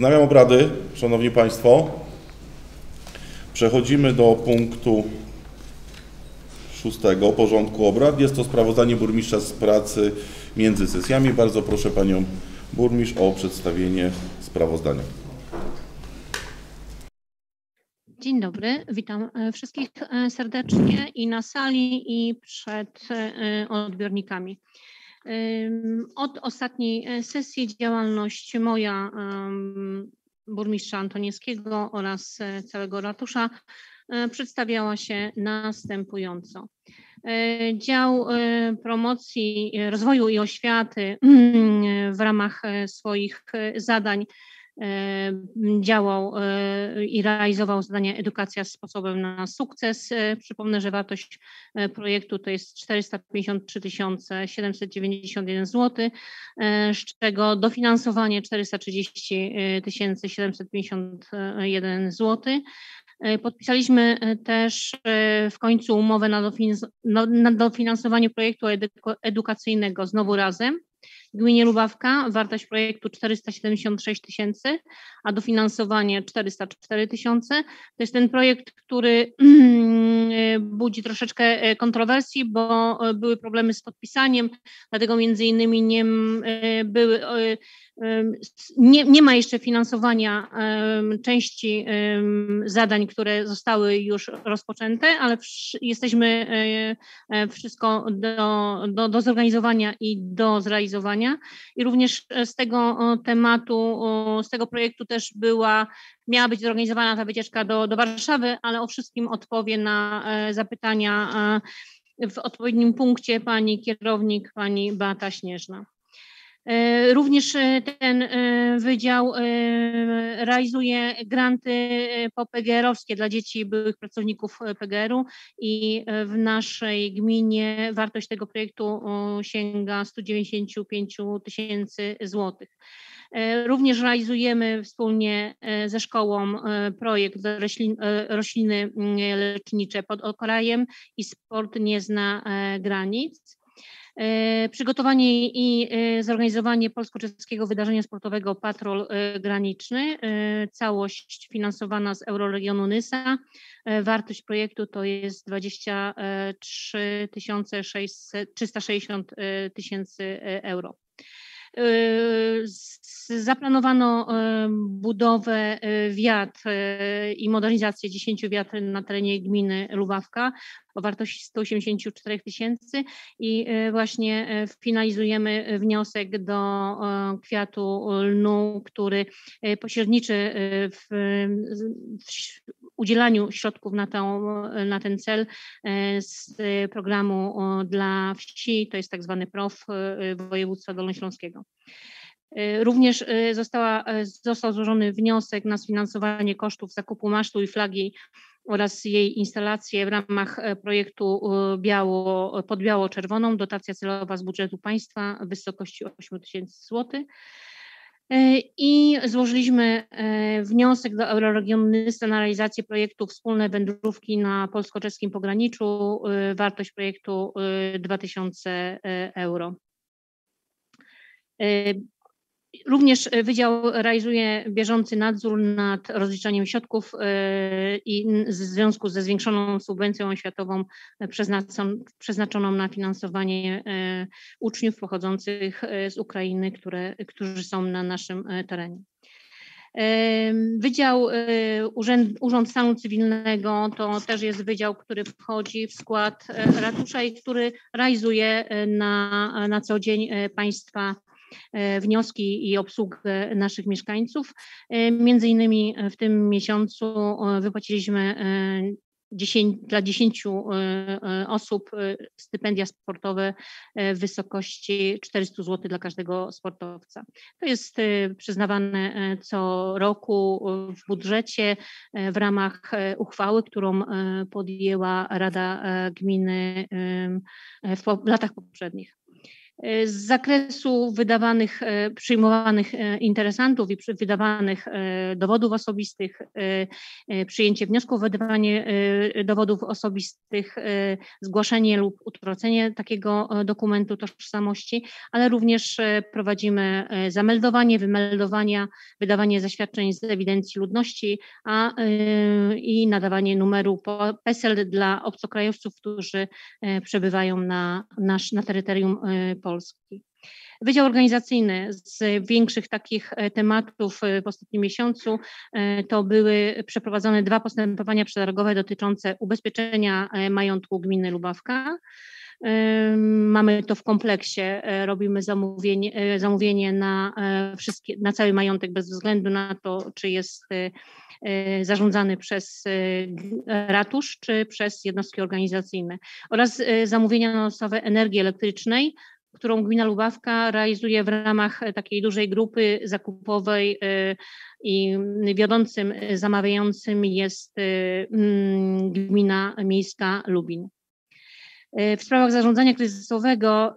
Wznawiam obrady, Szanowni Państwo. Przechodzimy do punktu szóstego porządku obrad. Jest to sprawozdanie burmistrza z pracy między sesjami. Bardzo proszę Panią Burmistrz o przedstawienie sprawozdania. Dzień dobry, witam e, wszystkich e, serdecznie i na sali, i przed e, odbiornikami. Od ostatniej sesji działalność moja, burmistrza Antoniewskiego oraz całego ratusza przedstawiała się następująco. Dział promocji, rozwoju i oświaty w ramach swoich zadań E, działał e, i realizował zadania edukacja sposobem na sukces. E, przypomnę, że wartość projektu to jest 453 791 zł, z czego dofinansowanie 430 751 zł. Podpisaliśmy też w końcu umowę na dofinansowanie projektu edukacyjnego znowu razem w gminie Lubawka wartość projektu 476 tysięcy, a dofinansowanie 404 tysiące. To jest ten projekt, który budzi troszeczkę kontrowersji, bo były problemy z podpisaniem, dlatego między innymi nie były nie, nie ma jeszcze finansowania części zadań, które zostały już rozpoczęte, ale jesteśmy e, e, wszystko do, do, do zorganizowania i do zrealizowania. I również z tego tematu, z tego projektu też była, miała być zorganizowana ta wycieczka do, do Warszawy, ale o wszystkim odpowie na e, zapytania w odpowiednim punkcie pani kierownik, pani Beata Śnieżna. E, również e, ten e, wydział realizuje granty PGR-owskie dla dzieci byłych pracowników PGR-u i w naszej gminie wartość tego projektu sięga 195 tysięcy złotych. Również realizujemy wspólnie ze szkołą projekt rośliny lecznicze pod okrajem i sport nie zna granic. E, przygotowanie i e, zorganizowanie polsko-czeskiego wydarzenia sportowego Patrol e, Graniczny, całość finansowana z Euroregionu Nysa. Wartość projektu to jest 23 360 tysięcy euro. Zaplanowano budowę wiat i modernizację 10 wiat na terenie gminy Lubawka o wartości 184 tysięcy i właśnie finalizujemy wniosek do kwiatu lnu, który pośredniczy w, w udzielaniu środków na, tą, na ten cel z programu dla wsi, to jest tak zwany PROF województwa dolnośląskiego. Również została, został złożony wniosek na sfinansowanie kosztów zakupu masztu i flagi oraz jej instalację w ramach projektu biało, pod biało-czerwoną, dotacja celowa z budżetu państwa w wysokości 8 tysięcy złotych. I złożyliśmy wniosek do Euroregionu na realizację projektu Wspólne wędrówki na polsko-czeskim pograniczu. Wartość projektu 2000 euro. Również e, Wydział realizuje bieżący nadzór nad rozliczaniem środków e, i w związku ze zwiększoną subwencją oświatową e, przeznaczoną na finansowanie uczniów pochodzących z Ukrainy, które, którzy są na naszym terenie. Wydział Urząd, Urząd Stanu Cywilnego to też jest wydział, który wchodzi w skład ratusza i który realizuje na, na co dzień państwa wnioski i obsługę naszych mieszkańców. E, między innymi w tym miesiącu e, wypłaciliśmy 10, dla 10 osób stypendia sportowe w wysokości 400 zł dla każdego sportowca. To jest przyznawane co roku w budżecie w ramach uchwały, którą podjęła Rada Gminy w latach poprzednich. Z zakresu wydawanych, przyjmowanych interesantów i wydawanych dowodów osobistych, przyjęcie wniosków, wydawanie dowodów osobistych, zgłoszenie lub utracenie takiego dokumentu tożsamości, ale również prowadzimy zameldowanie, wymeldowania, wydawanie zaświadczeń z ewidencji ludności a, i nadawanie numeru PESEL dla obcokrajowców, którzy przebywają na, nasz, na terytorium Polski. Polski. Wydział Organizacyjny z większych takich e, tematów e, w ostatnim miesiącu e, to były przeprowadzone dwa postępowania przetargowe dotyczące ubezpieczenia majątku gminy Lubawka. Mamy to w kompleksie, robimy zamówienie, zamówienie na, wszystkie, na cały majątek bez względu na to, czy jest zarządzany przez ratusz czy przez jednostki organizacyjne oraz zamówienia na dostawę energii elektrycznej którą gmina Lubawka realizuje w ramach takiej dużej grupy zakupowej y, i wiodącym zamawiającym jest y, mm, gmina miejska Lubin. Y, w sprawach zarządzania kryzysowego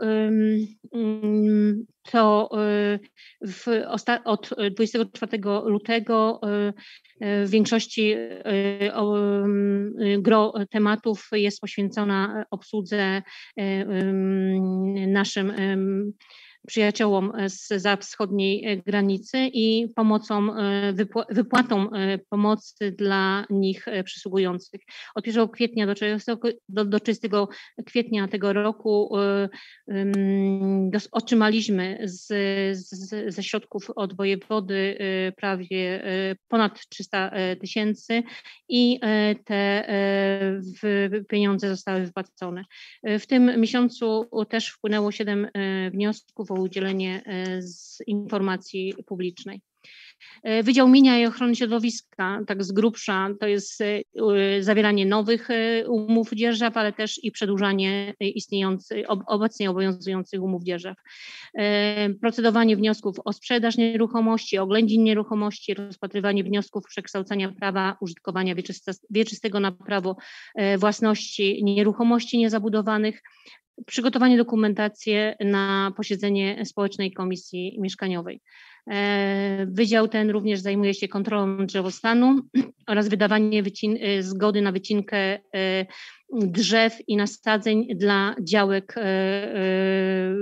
to w, od 24 lutego w większości gro tematów jest poświęcona obsłudze naszym przyjaciołom z wschodniej wschodniej granicy i pomocą, e, wypłatą e, pomocy dla nich e, przysługujących. Od 1 kwietnia do 30, do, do 30 kwietnia tego roku otrzymaliśmy z, z, ze środków od wojewody prawie ponad 300 tysięcy i te pieniądze zostały wypłacone. W tym miesiącu też wpłynęło 7 wniosków o udzielenie z informacji publicznej. E, Wydział Mienia i Ochrony Środowiska, tak z grubsza, to jest e, zawieranie nowych e, umów dzierżaw, ale też i przedłużanie istniejących, obecnie obowiązujących umów dzierżaw. Procedowanie wniosków o sprzedaż nieruchomości, oględzin nieruchomości, rozpatrywanie wniosków przekształcenia prawa użytkowania wieczystego na prawo własności nieruchomości niezabudowanych, przygotowanie dokumentacji na posiedzenie Społecznej Komisji Mieszkaniowej. E, wydział ten również zajmuje się kontrolą drzewostanu oraz wydawanie wycin- e, zgody na wycinkę e, drzew i nasadzeń dla działek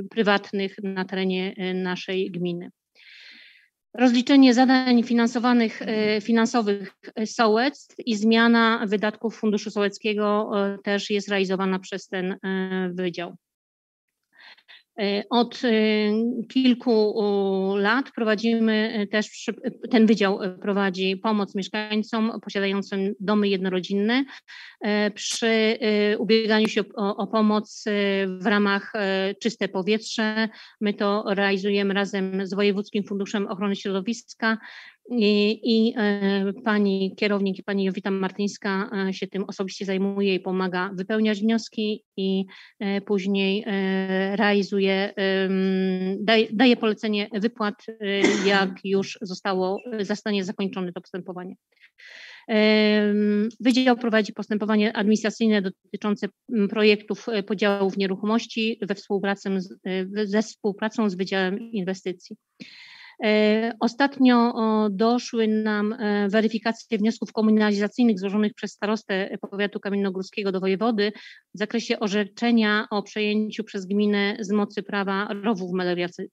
prywatnych na terenie naszej gminy. Rozliczenie zadań finansowanych, finansowych sołectw i zmiana wydatków Funduszu Sołeckiego też jest realizowana przez ten wydział. E, od e, kilku lat prowadzimy e, też, ten wydział prowadzi pomoc mieszkańcom posiadającym domy jednorodzinne przy ubieganiu się o, o pomoc w ramach Czyste Powietrze. My to realizujemy razem z Wojewódzkim Funduszem Ochrony Środowiska i, i e, pani kierownik i pani Jowita Martyńska e, się tym osobiście zajmuje i pomaga wypełniać wnioski i e, później realizuje, daje, daje polecenie wypłat, jak już zostało, zostanie zakończone to postępowanie. Wydział prowadzi postępowanie administracyjne dotyczące projektów podziałów nieruchomości we współpracy ze współpracą z Wydziałem Inwestycji. E, ostatnio doszły nam e, weryfikacje wniosków komunalizacyjnych złożonych przez starostę powiatu kamiennogórskiego do wojewody w zakresie orzeczenia o przejęciu przez gminę z mocy prawa rowów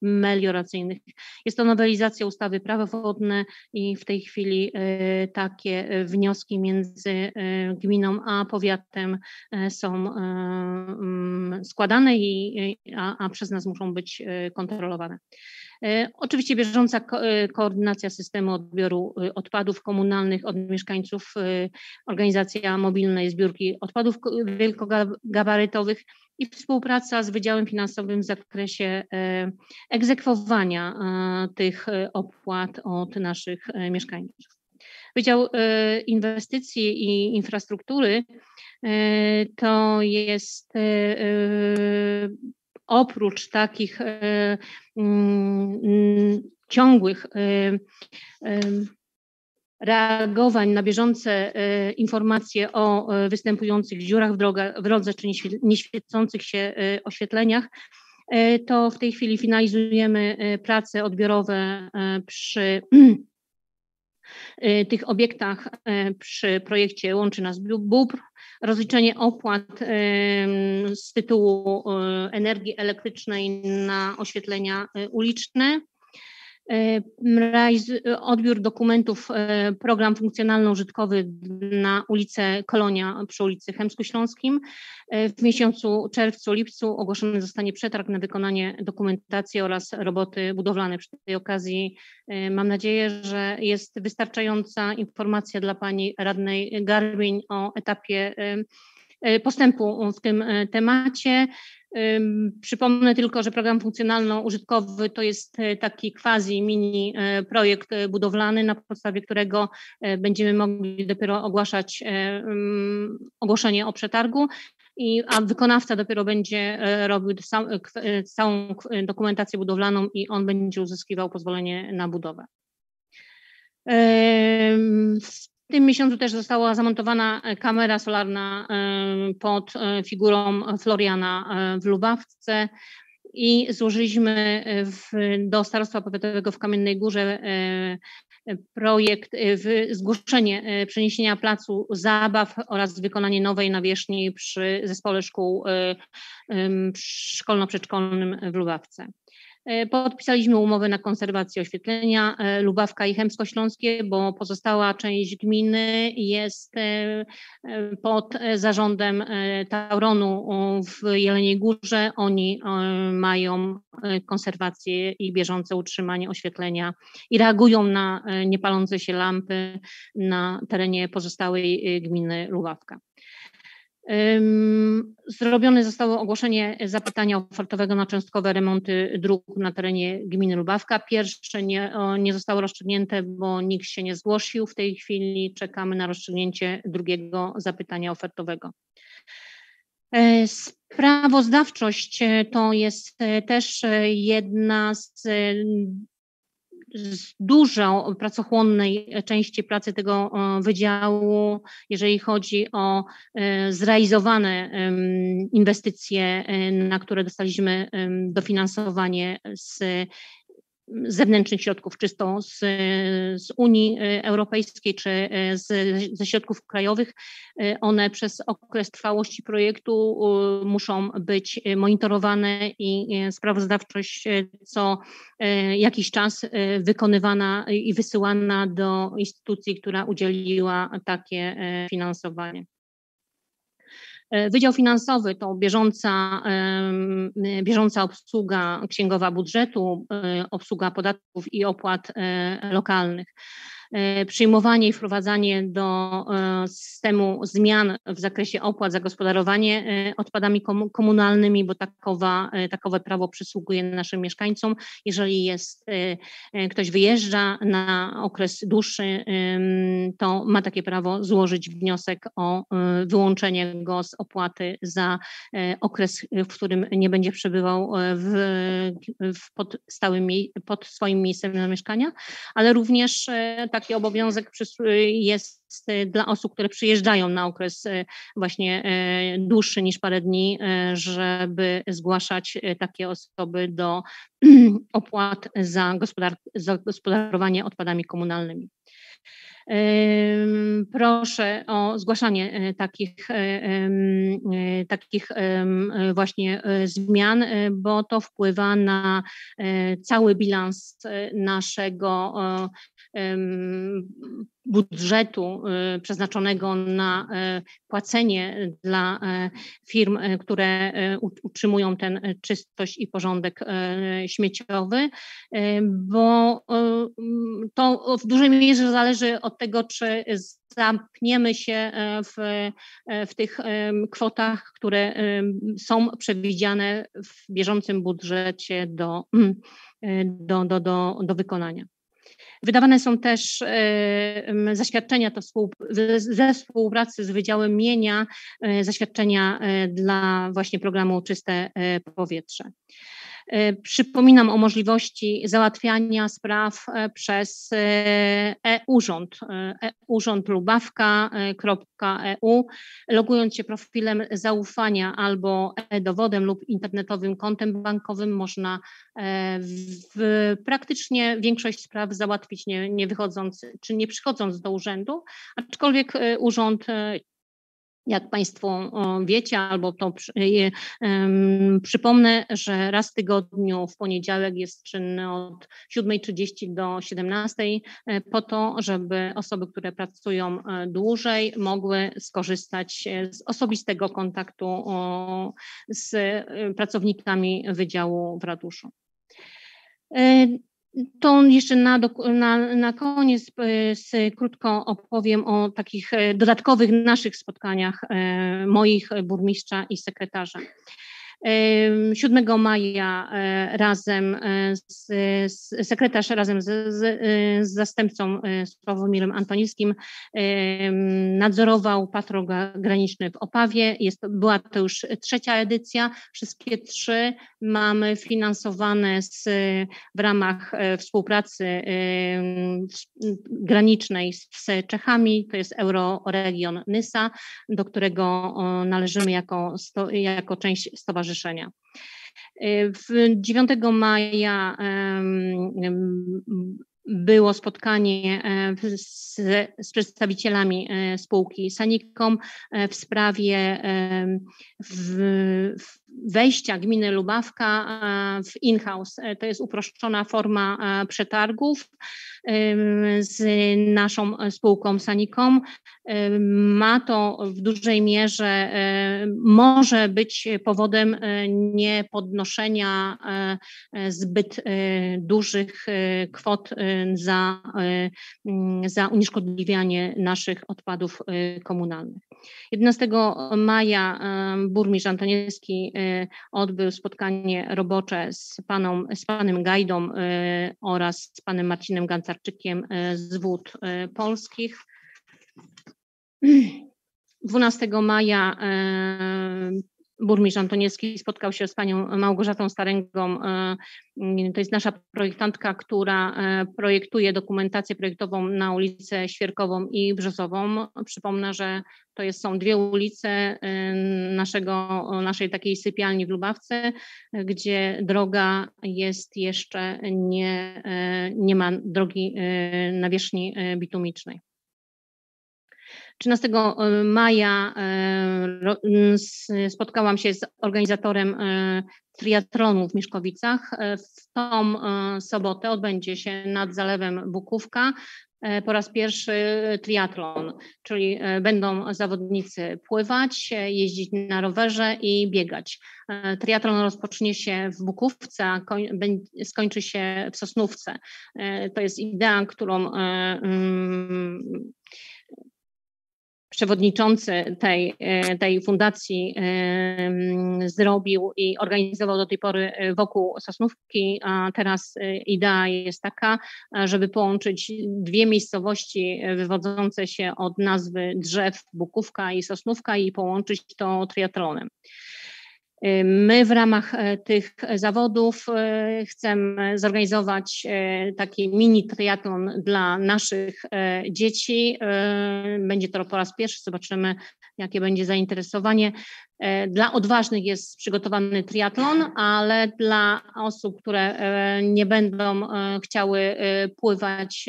melioracyjnych. Jest to nowelizacja ustawy prawo wodne i w tej chwili e, takie wnioski między gminą a powiatem są składane i, a, a przez nas muszą być kontrolowane. E, oczywiście bieżąca e, koordynacja systemu odbioru e, odpadów komunalnych od mieszkańców, organizacja mobilnej zbiórki odpadów wielkogabarytowych i współpraca z Wydziałem Finansowym w zakresie egzekwowania tych opłat od naszych mieszkańców. Wydział Inwestycji i Infrastruktury to jest oprócz takich e, mm, ciągłych e, e, reagowań na bieżące informacje o występujących dziurach w, droga, w drodze czy nieświecących się oświetleniach, to w tej chwili finalizujemy prace odbiorowe przy tych obiektach przy projekcie Łączy Nas Bóbr, rozliczenie opłat z tytułu energii elektrycznej na oświetlenia uliczne, odbiór dokumentów, e, program funkcjonalno-użytkowy na ulicę Kolonia przy ulicy Chemsko-Śląskim. E, w miesiącu czerwcu, lipcu ogłoszony zostanie przetarg na wykonanie dokumentacji oraz roboty budowlane. Przy tej okazji e, mam nadzieję, że jest wystarczająca informacja dla Pani Radnej Garbiń o etapie postępu w tym temacie. Przypomnę tylko, że program funkcjonalno-użytkowy to jest e, taki quasi mini e, projekt e, budowlany, na podstawie którego będziemy mogli dopiero ogłaszać ogłoszenie o przetargu, i, a wykonawca dopiero będzie robił całą dokumentację budowlaną i on będzie uzyskiwał pozwolenie na budowę. W tym miesiącu też została zamontowana e, kamera solarna e, pod e, figurą Floriana w Lubawce i złożyliśmy w, do Starostwa Powiatowego w Kamiennej Górze projekt, zgłoszenie przeniesienia placu zabaw oraz wykonanie nowej nawierzchni przy zespole szkół szkolno-przedszkolnym w Lubawce. E, podpisaliśmy umowę na konserwację oświetlenia e, Lubawka i Chemsko-Śląskie, bo pozostała część gminy jest e, pod zarządem Tauronu w Jeleniej Górze. Oni mają konserwację i bieżące utrzymanie oświetlenia i reagują na niepalące się lampy na terenie pozostałej gminy Lubawka. Zrobione zostało ogłoszenie zapytania ofertowego na cząstkowe remonty dróg na terenie gminy Lubawka. Pierwsze nie, nie zostało rozstrzygnięte, bo nikt się nie zgłosił. W tej chwili czekamy na rozstrzygnięcie drugiego zapytania ofertowego. E, sprawozdawczość to jest e, też e, jedna z z dużo pracochłonnej części pracy tego wydziału, jeżeli chodzi o e, zrealizowane inwestycje, e, na które dostaliśmy dofinansowanie z zewnętrznych środków, czysto z, z Unii Europejskiej czy z, ze środków krajowych. One przez okres trwałości projektu muszą być monitorowane i sprawozdawczość co jakiś czas wykonywana i wysyłana do instytucji, która udzieliła takie finansowanie. E, Wydział Finansowy to bieżąca, bieżąca obsługa księgowa budżetu, e, obsługa podatków i opłat e, lokalnych. E, przyjmowanie i wprowadzanie do e, systemu zmian w zakresie opłat za gospodarowanie e, odpadami komunalnymi, bo takowa, takowe prawo przysługuje naszym mieszkańcom. Jeżeli jest, ktoś wyjeżdża na okres dłuższy, to ma takie prawo złożyć wniosek o wyłączenie go z opłaty za okres, w którym nie będzie przebywał w, w pod, stałym, pod swoim miejscem zamieszkania, ale również tak taki obowiązek jest dla osób, które przyjeżdżają na okres e, właśnie e, dłuższy niż parę dni, żeby zgłaszać takie osoby do opłat za, za gospodarowanie odpadami komunalnymi. Proszę o zgłaszanie takich, takich właśnie zmian, bo to wpływa na cały bilans naszego budżetu y, przeznaczonego na y, płacenie dla y, firm, które utrzymują ten czystość i porządek śmieciowy, bo to w dużej mierze zależy od tego, czy zamkniemy się w, w tych kwotach, które są przewidziane w bieżącym budżecie do, do, do, do, do wykonania. Wydawane są też e, zaświadczenia to ze współpracy z Wydziałem Mienia, e, zaświadczenia e, dla właśnie programu Czyste Powietrze. Przypominam o możliwości załatwiania spraw przez e-urząd, e-urząd lubawka.eu, logując się profilem zaufania albo e-dowodem lub internetowym kontem bankowym można w praktycznie większość spraw załatwić nie, nie wychodząc, czy nie przychodząc do urzędu, aczkolwiek urząd jak Państwo wiecie, albo to przypomnę, że raz w tygodniu w poniedziałek jest czynny od 7.30 do 17.00 e, po to, żeby osoby, które pracują e, dłużej, mogły skorzystać e, z osobistego kontaktu z pracownikami Wydziału w ratuszu. To jeszcze na, na, na koniec z, krótko opowiem o takich e, dodatkowych naszych spotkaniach e, moich burmistrza i sekretarza. 7 maja e, razem z, z sekretarz razem z, z, z zastępcą Sławomirem Antoniskim nadzorował patrol graniczny w Opawie. Jest, była to już trzecia edycja. Wszystkie trzy mamy finansowane z, w ramach e, współpracy granicznej z Czechami. To jest Euroregion Nysa, do którego należymy jako, jako część stowarzyszenia stowarzyszenia. W 9 maja było spotkanie e, z, z, przedstawicielami e, spółki Sanikom e, w sprawie w, wejścia gminy Lubawka w in-house. To jest uproszczona forma przetargów z naszą spółką Sanikom. Ma to w dużej mierze, może być powodem niepodnoszenia zbyt dużych kwot za, za unieszkodliwianie naszych odpadów komunalnych. 11 maja burmistrz Antoniewski odbył spotkanie robocze z, paną, z panem Gajdą oraz z panem Marcinem Gancarczykiem e, z Wód e, Polskich. 12 maja e, burmistrz Antoniewski spotkał się z panią Małgorzatą Staręgą. To jest nasza projektantka, która projektuje dokumentację projektową na ulicę Świerkową i Brzozową. Przypomnę, że to jest, są dwie ulice naszego, naszej takiej sypialni w Lubawce, gdzie droga jest jeszcze nie, nie ma drogi nawierzchni bitumicznej. 13 maja spotkałam się z organizatorem triatlonu w Mieszkowicach. W tą sobotę odbędzie się nad Zalewem Bukówka E, po raz pierwszy triatlon, czyli e, będą zawodnicy pływać, e, jeździć na rowerze i biegać. Triatlon rozpocznie się w Bukówce, a skończy się w Sosnówce. To jest idea, którą przewodniczący tej, e, tej fundacji e, zrobił i organizował do tej pory e, wokół Sosnówki, a teraz idea jest taka, żeby połączyć dwie miejscowości wywodzące się od nazwy drzew Bukówka i Sosnówka i połączyć to triatlonem. My w ramach e, tych zawodów e, chcemy zorganizować e, taki mini triatlon dla naszych dzieci. Będzie to po raz pierwszy, zobaczymy jakie będzie zainteresowanie. Dla odważnych jest przygotowany triatlon, ale dla osób, które nie będą chciały pływać,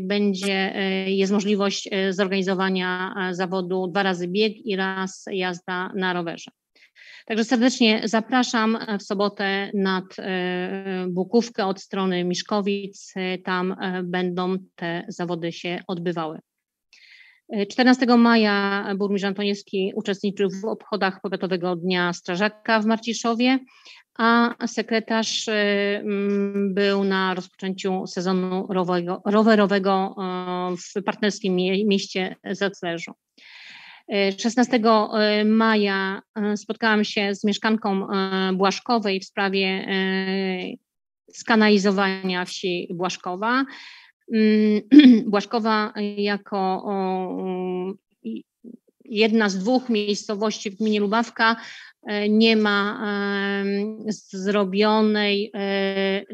będzie, jest możliwość zorganizowania zawodu dwa razy bieg i raz jazda na rowerze. Także serdecznie zapraszam w sobotę nad e, Bukówkę od strony Miszkowic. Tam e, będą te zawody się odbywały. 14 maja burmistrz Antoniewski uczestniczył w obchodach Powiatowego Dnia Strażaka w Marciszowie, a sekretarz e, był na rozpoczęciu sezonu rowerowego w partnerskim mieście Zaclerzu. 16 e, maja e, spotkałam się z mieszkanką e, Błaszkowej w sprawie skanalizowania wsi Błaszkowa. Mm, Błaszkowa jako jedna z dwóch miejscowości w gminie Lubawka nie ma zrobionej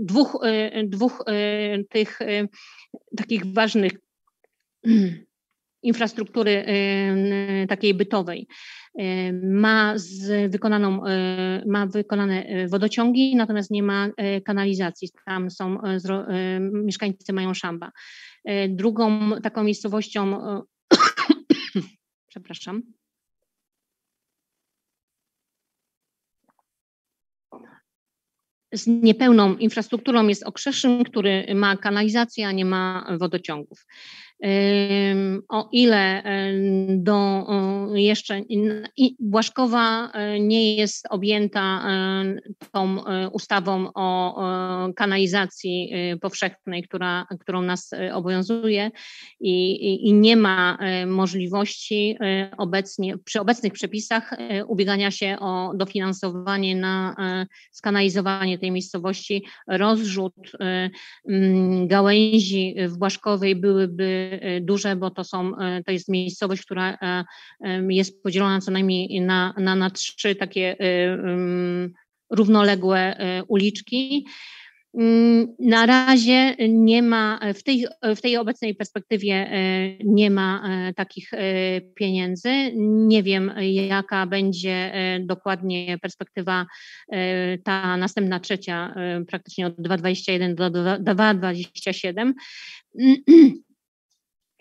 dwóch, dwóch tych takich ważnych infrastruktury takiej bytowej. Ma, z wykonaną, ma wykonane wodociągi, natomiast nie ma kanalizacji. Tam są, mieszkańcy mają szamba. Drugą taką miejscowością, przepraszam, z niepełną infrastrukturą jest Okrzeszyn, który ma kanalizację, a nie ma wodociągów. O ile do jeszcze Błaszkowa e, nie jest objęta tą e, ustawą o kanalizacji powszechnej, która, którą nas obowiązuje i, i nie ma możliwości obecnie, przy obecnych przepisach ubiegania się o dofinansowanie na skanalizowanie tej miejscowości, rozrzut gałęzi w Błaszkowej byłyby Y, duże, bo to są, y, to jest miejscowość, która y, jest podzielona co najmniej na, na, na trzy takie równoległe uliczki. Mm, na razie nie ma, w tej, w tej obecnej perspektywie nie ma takich pieniędzy. Nie wiem, jaka będzie dokładnie perspektywa ta następna trzecia, praktycznie od 2,21 do 2,27.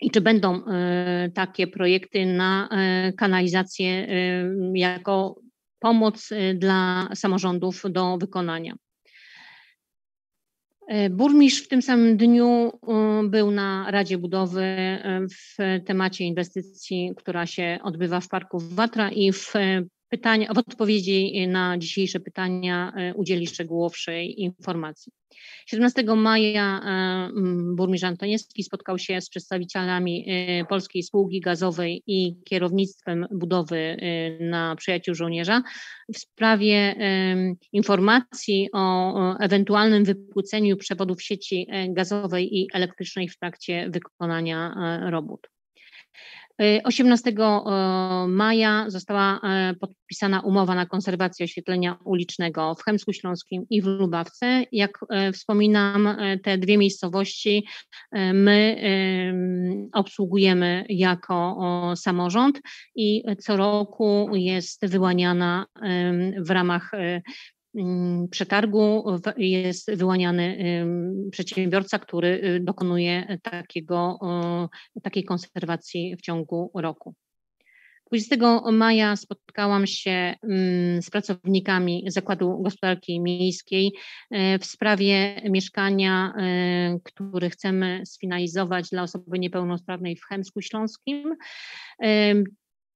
I czy będą e, takie projekty na e, kanalizację e, jako pomoc dla samorządów do wykonania? Burmistrz w tym samym dniu był na Radzie Budowy w temacie inwestycji, która się odbywa w Parku Watra i w pytania, w odpowiedzi na dzisiejsze pytania udzieli szczegółowszej informacji. 17 maja e, burmistrz Antoniewski spotkał się z przedstawicielami e, Polskiej Spółki Gazowej i kierownictwem budowy e, na Przyjaciół Żołnierza w sprawie informacji o ewentualnym wypłuceniu przewodów sieci gazowej i elektrycznej w trakcie wykonania robót. 18 e, maja została e, podpisana umowa na konserwację oświetlenia ulicznego w Chemsku Śląskim i w Lubawce. Jak e, wspominam, te dwie miejscowości my obsługujemy jako samorząd i co roku jest wyłaniana w ramach przetargu jest wyłaniany przedsiębiorca, który y, dokonuje takiego, takiej konserwacji w ciągu roku. 20 maja spotkałam się mm, z pracownikami Zakładu Gospodarki Miejskiej e, w sprawie mieszkania, e, które chcemy sfinalizować dla osoby niepełnosprawnej w Chemsku Śląskim.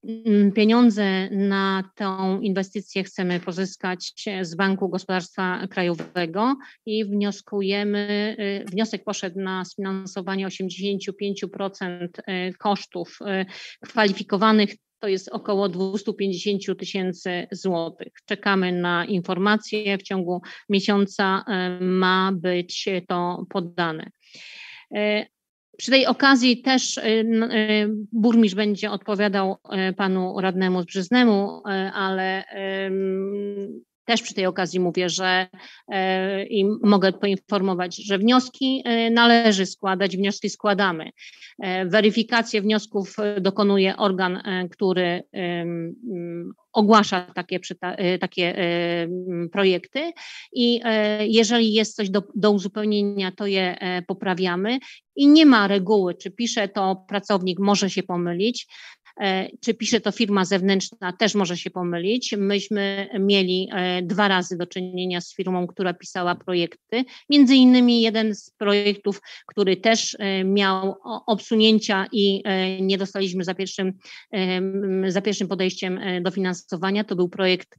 Mm, pieniądze na tą inwestycję chcemy pozyskać z Banku Gospodarstwa Krajowego i wnioskujemy, y, wniosek poszedł na sfinansowanie 85% y, kosztów y, kwalifikowanych to jest około 250 tysięcy złotych. Czekamy na informacje. W ciągu miesiąca ma być to poddane. Przy tej okazji też y, y, burmistrz będzie odpowiadał y, panu radnemu Brzyznemu, ale też przy tej okazji mówię, że i mogę poinformować, że wnioski należy składać, wnioski składamy. Weryfikację wniosków dokonuje organ, który ogłasza takie, takie projekty i e, jeżeli jest coś do, do uzupełnienia, to je e, poprawiamy i nie ma reguły, czy pisze to pracownik, może się pomylić, E, czy pisze to firma zewnętrzna, też może się pomylić. Myśmy mieli e, dwa razy do czynienia z firmą, która pisała projekty. Między innymi jeden z projektów, który też e, miał obsunięcia i nie dostaliśmy za pierwszym, za pierwszym podejściem dofinansowania, to był projekt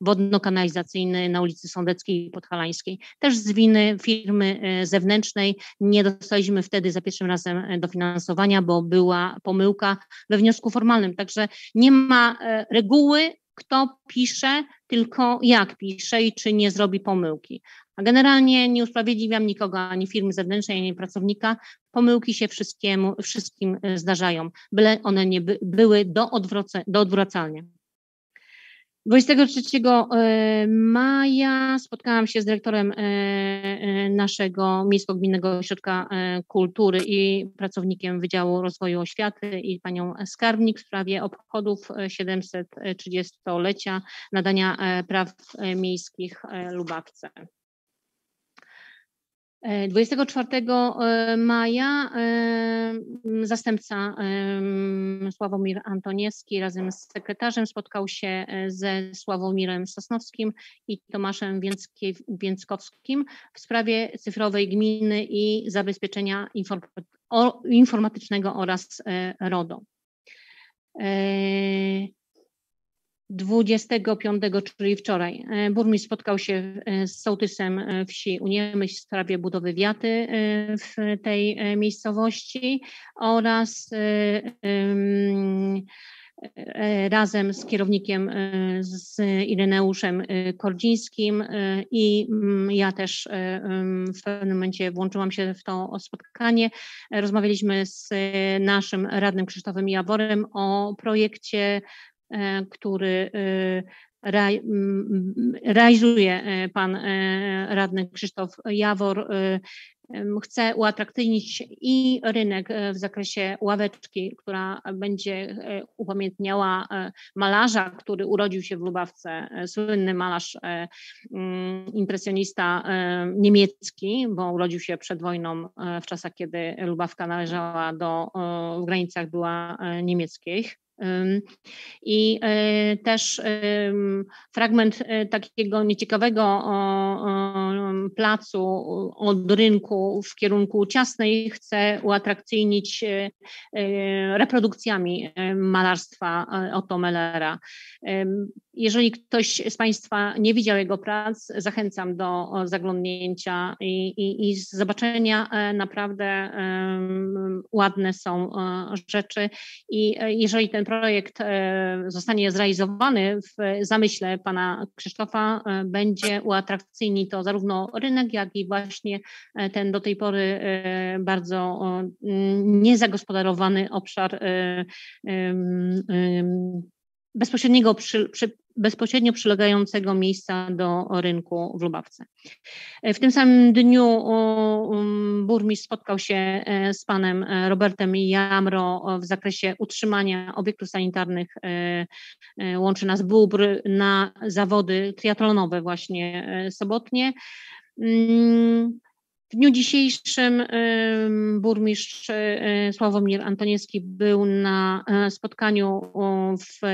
wodno-kanalizacyjny na ulicy Sądeckiej i Podhalańskiej. Też z winy firmy zewnętrznej nie dostaliśmy wtedy za pierwszym razem dofinansowania, bo była pomyłka we wniosku formalnym. Także nie ma e, reguły, kto pisze, tylko jak pisze i czy nie zrobi pomyłki. A generalnie nie usprawiedliwiam nikogo, ani firmy zewnętrznej, ani pracownika. pomyłki się wszystkiemu, wszystkim zdarzają, byle one nie by, były do, odwróce, do odwracania. 23 e, maja spotkałam się z dyrektorem e, e, naszego Miejsko-Gminnego Ośrodka Kultury i pracownikiem Wydziału Rozwoju Oświaty i panią skarbnik w sprawie obchodów 730-lecia nadania praw miejskich Lubawce. 24 e, maja e, zastępca Sławomir Antoniewski razem z sekretarzem spotkał się e, ze Sławomirem Sosnowskim i Tomaszem Więckowskim w sprawie cyfrowej gminy i zabezpieczenia informatycznego oraz RODO. 25, czyli wczoraj, e, burmistrz spotkał się e, z sołtysem e, wsi Uniemyśl w sprawie budowy wiaty w tej miejscowości oraz razem z kierownikiem z Ireneuszem Kordzińskim i mm, ja też w pewnym momencie włączyłam się w to spotkanie. Rozmawialiśmy z naszym radnym Krzysztofem Jaworem o projekcie który e, realizuje e, pan radny Krzysztof Jawor, chce uatrakcyjnić i rynek w zakresie ławeczki, która będzie upamiętniała malarza, który urodził się w Lubawce, słynny malarz impresjonista niemiecki, bo urodził się przed wojną w czasach, kiedy Lubawka należała do, w granicach była niemieckich. I e, też fragment e, takiego nieciekawego placu od rynku w kierunku ciasnej chce uatrakcyjnić e, reprodukcjami malarstwa Otto Mellera. Jeżeli ktoś z Państwa nie widział jego prac, zachęcam do zaglądnięcia i, i, i zobaczenia. Naprawdę ładne są rzeczy i jeżeli ten projekt e, zostanie zrealizowany w zamyśle pana Krzysztofa, e, będzie uatrakcyjni to zarówno rynek, jak i właśnie e, ten do tej pory bardzo niezagospodarowany obszar bezpośredniego przy, przy, bezpośrednio przylegającego miejsca do rynku w Lubawce. W tym samym dniu um, burmistrz spotkał się e, z panem e, Robertem Jamro w zakresie utrzymania obiektów sanitarnych e, łączy nas Bóbr na zawody triatlonowe właśnie sobotnie. Mm, w dniu dzisiejszym burmistrz Sławomir Antoniewski był na spotkaniu w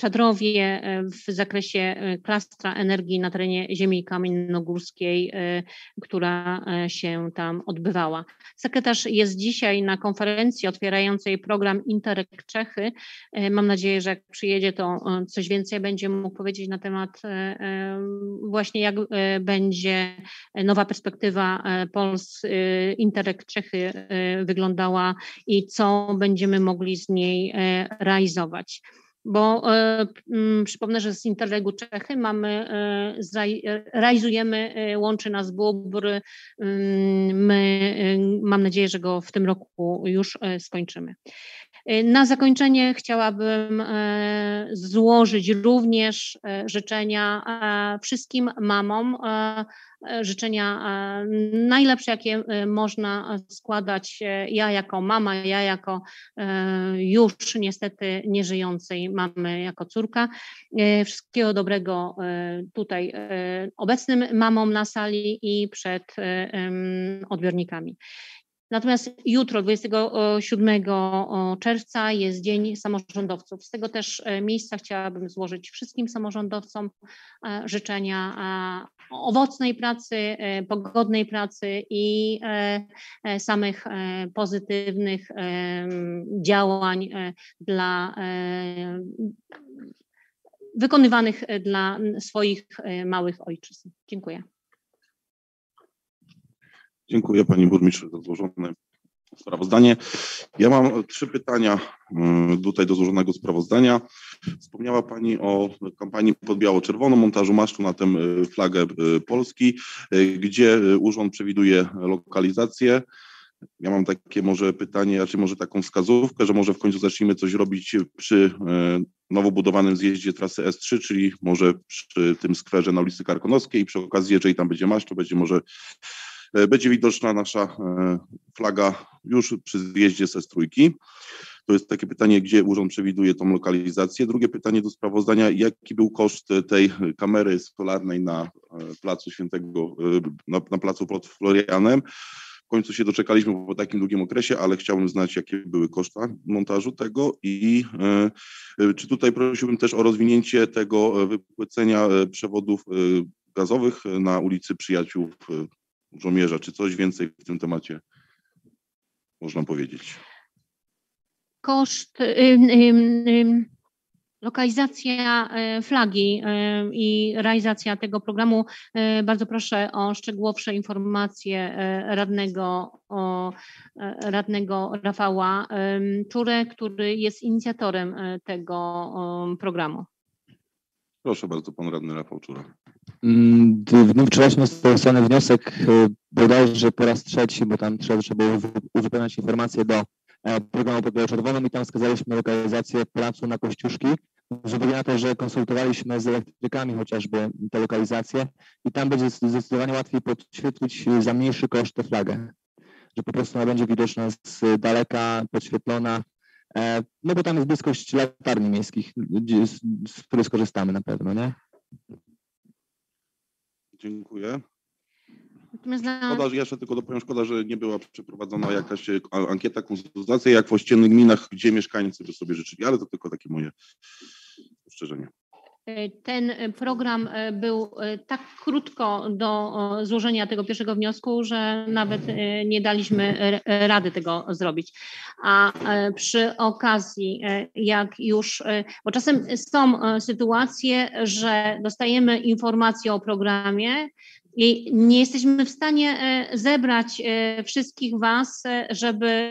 Czadrowie e, w zakresie e, klastra energii na terenie ziemi kamiennogórskiej, e, która się tam odbywała. Sekretarz jest dzisiaj na konferencji otwierającej program Interreg Czechy. Mam nadzieję, że jak przyjedzie, to coś więcej będzie mógł powiedzieć na temat właśnie jak będzie nowa perspektywa Pols Interreg Czechy wyglądała i co będziemy mogli z niej realizować bo e, m, przypomnę, że z Interregu Czechy mamy, realizujemy, łączy nas Bóbr. My, mam nadzieję, że go w tym roku już skończymy. Na zakończenie chciałabym złożyć również życzenia wszystkim mamom E, życzenia e, najlepsze, jakie e, można składać ja jako mama, ja jako już niestety nieżyjącej mamy, jako córka. Wszystkiego dobrego tutaj obecnym mamom na sali i przed odbiornikami. Natomiast jutro, 27 czerwca, jest Dzień Samorządowców. Z tego też e, miejsca chciałabym złożyć wszystkim samorządowcom e, życzenia e, owocnej pracy, pogodnej pracy i samych pozytywnych działań dla wykonywanych dla swoich małych ojczyzn. Dziękuję. Dziękuję Pani Burmistrz za złożone sprawozdanie. Ja mam trzy pytania mm, tutaj do złożonego sprawozdania. Wspomniała Pani o kampanii pod biało-czerwoną, montażu masztu na tę flagę y, Polski, y, gdzie urząd przewiduje lokalizację Ja mam takie może pytanie, raczej może taką wskazówkę, że może w końcu zacznijmy coś robić przy nowo budowanym zjeździe trasy S3, czyli może przy tym skwerze na ulicy Karkonoskiej przy okazji, jeżeli tam będzie masz, to będzie może będzie widoczna nasza flaga już przy zjeździe z S3. To jest takie pytanie, gdzie urząd przewiduje tą lokalizację. Drugie pytanie do sprawozdania, jaki był koszt tej kamery solarnej na e, placu Świętego, e, na, na placu pod Florianem. W końcu się doczekaliśmy po takim długim okresie, ale chciałbym znać, jakie były koszta montażu tego i e, czy tutaj prosiłbym też o rozwinięcie tego wypłycenia przewodów gazowych na ulicy Przyjaciół Żołnierza. Czy coś więcej w tym temacie można powiedzieć? koszt, lokalizacja e, flagi e, i realizacja tego programu. Bardzo proszę o szczegółowsze informacje radnego, radnego Rafała Czurę, który jest inicjatorem tego programu. Proszę bardzo, pan radny Rafał Czura. Mm, w dniu wczorajszym został wysłany wniosek bodajże po raz trzeci, bo tam trzeba, trzeba było uzupełniać informacje do E, programu pod czerwoną i tam wskazaliśmy lokalizację placu na Kościuszki, żeby na to, że konsultowaliśmy z elektrykami chociażby te lokalizacje i tam będzie zdecydowanie łatwiej podświetlić za mniejszy koszt tę flagę, że po prostu ona będzie widoczna z daleka, podświetlona, e, no bo tam jest bliskość latarni miejskich, z której skorzystamy na pewno, nie? Dziękuję. Szkoda, że jeszcze tylko dopowiem, szkoda, że nie była przeprowadzona jakaś e, ankieta, konsultacja, jak w ościennych gminach, gdzie mieszkańcy by sobie życzyli, ale to tylko takie moje spostrzeżenie. E, ten e, program był tak krótko do złożenia tego pierwszego wniosku, że nawet nie daliśmy rady tego zrobić. A przy okazji, jak już, bo czasem są sytuacje, że dostajemy informację o programie, i nie jesteśmy w stanie e, zebrać e, wszystkich Was, e, żeby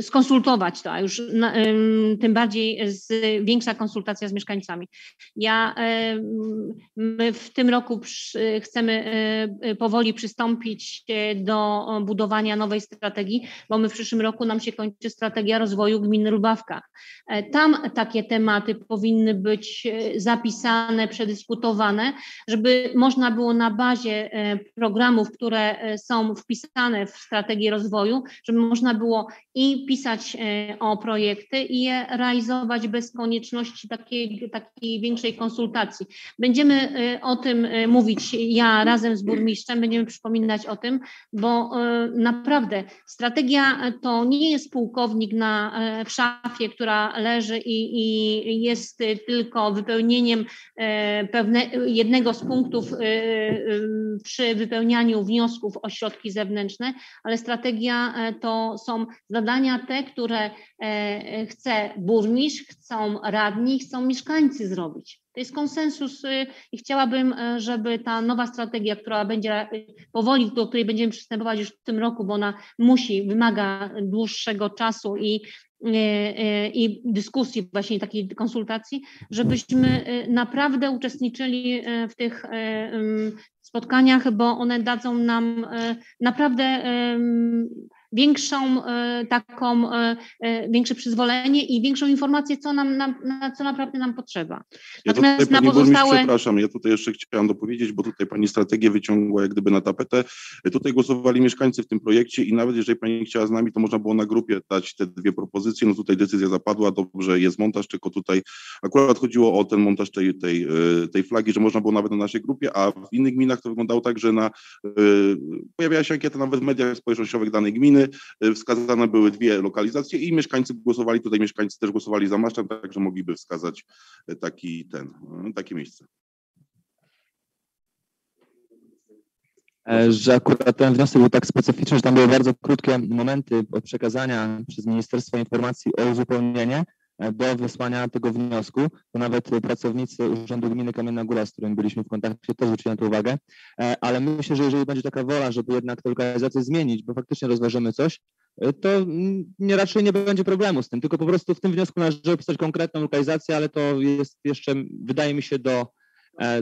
skonsultować to, a już tym bardziej z, większa konsultacja z mieszkańcami. Ja, my w tym roku przy, chcemy y, powoli przystąpić do budowania nowej strategii, bo my w przyszłym roku nam się kończy strategia rozwoju gminy Lubawka. Tam takie tematy powinny być zapisane, przedyskutowane, żeby można było na bazie programów, które są wpisane w strategię rozwoju, żeby można było i pisać e, o projekty i je realizować bez konieczności takiej, takiej większej konsultacji. Będziemy e, o tym e, mówić, ja razem z burmistrzem będziemy przypominać o tym, bo naprawdę strategia to nie jest pułkownik na, w szafie, która leży i, i jest tylko wypełnieniem pewne, jednego z punktów przy wypełnianiu wniosków o środki zewnętrzne, ale strategia to są zadania te, które e, chce burmistrz, chcą radni, chcą mieszkańcy zrobić. To jest konsensus y, i chciałabym, e, żeby ta nowa strategia, która będzie powoli, do której będziemy przystępować już w tym roku, bo ona musi, wymaga dłuższego czasu i, e, i dyskusji, właśnie takiej konsultacji, żebyśmy naprawdę uczestniczyli w tych spotkaniach, bo one dadzą nam naprawdę większą e, taką, e, e, większe przyzwolenie i większą informację, co nam, nam na co naprawdę nam potrzeba. Ja Natomiast tutaj, na pozostałe... Przepraszam, ja tutaj jeszcze chciałam dopowiedzieć, bo tutaj Pani strategię wyciągła jak gdyby na tapetę. Tutaj głosowali mieszkańcy w tym projekcie i nawet jeżeli Pani chciała z nami, to można było na grupie dać te dwie propozycje. No tutaj decyzja zapadła, dobrze jest montaż, tylko tutaj akurat chodziło o ten montaż tej, tej, tej flagi, że można było nawet na naszej grupie, a w innych gminach to wyglądało tak, że na, pojawiała się ankieta nawet w mediach społecznościowych danej gminy, Y, wskazane były dwie lokalizacje i mieszkańcy głosowali, tutaj mieszkańcy też głosowali za Maszczem, także mogliby wskazać y, taki ten, y, takie miejsce. E, że akurat ten wniosek był tak specyficzny, że tam były bardzo krótkie momenty od przekazania przez Ministerstwo Informacji o uzupełnienie, do wysłania tego wniosku, to nawet pracownicy Urzędu Gminy Kamienna Góra, z którym byliśmy w kontakcie, też zwrócili na to uwagę, e, ale myślę, że jeżeli będzie taka wola, żeby jednak tę lokalizację zmienić, bo faktycznie rozważymy coś, e, to nie, raczej nie będzie problemu z tym, tylko po prostu w tym wniosku należy opisać konkretną lokalizację, ale to jest jeszcze, wydaje mi się, do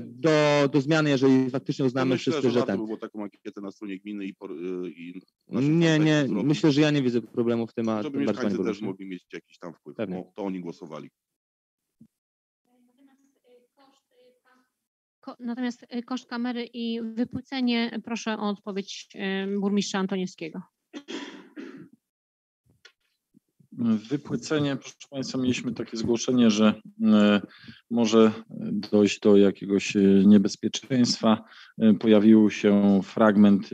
do, do zmiany, jeżeli faktycznie uznamy Myślę, wszyscy, że by było taką ankietę na stronie gminy i, por- y, i Nie, nie, zrobić, myślę, że ja nie widzę problemu w tym, a żeby mieszkańcy też mogli mieć jakiś tam wpływ, Pewnie. bo to oni głosowali. Natomiast y, koszt kamery i wypłycenie, proszę o odpowiedź y, burmistrza Antoniewskiego. Wypłycenie, proszę Państwa, mieliśmy takie zgłoszenie, że e, może dojść do jakiegoś e, niebezpieczeństwa. E, Pojawił się fragment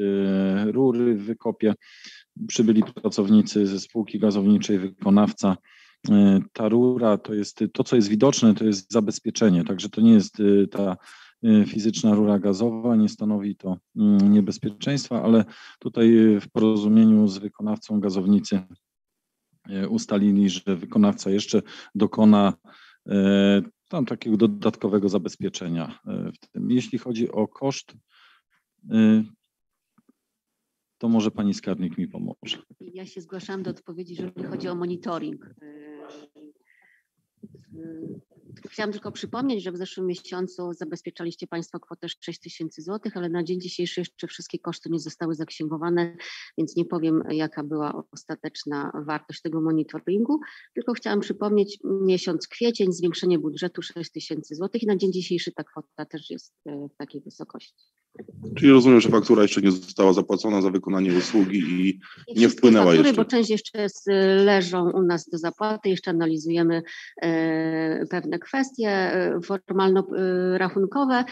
rury w wykopie. Przybyli pracownicy ze spółki gazowniczej, wykonawca. Ta rura to jest to, co jest widoczne, to jest zabezpieczenie, także to nie jest ta fizyczna rura gazowa, nie stanowi to mm, niebezpieczeństwa, ale tutaj w porozumieniu z wykonawcą gazownicy ustalili, że wykonawca jeszcze dokona e, tam takiego dodatkowego zabezpieczenia e, w tym. Jeśli chodzi o koszt, e, to może pani skarbnik mi pomoże. Ja się zgłaszałam do odpowiedzi, jeżeli chodzi o monitoring. Yy, Chciałam tylko przypomnieć, że w zeszłym miesiącu zabezpieczaliście Państwo kwotę 6 tysięcy złotych, ale na dzień dzisiejszy jeszcze wszystkie koszty nie zostały zaksięgowane, więc nie powiem, jaka była ostateczna wartość tego monitoringu. Tylko chciałam przypomnieć miesiąc kwiecień, zwiększenie budżetu 6 tysięcy złotych i na dzień dzisiejszy ta kwota też jest yy, w takiej wysokości. Czyli rozumiem, że faktura jeszcze nie została zapłacona za wykonanie usługi i Nie wszystkie wpłynęła faktury, jeszcze. Bo część jeszcze leżą u nas do zapłaty, jeszcze analizujemy e, pewne kwestie e, formalno-rachunkowe.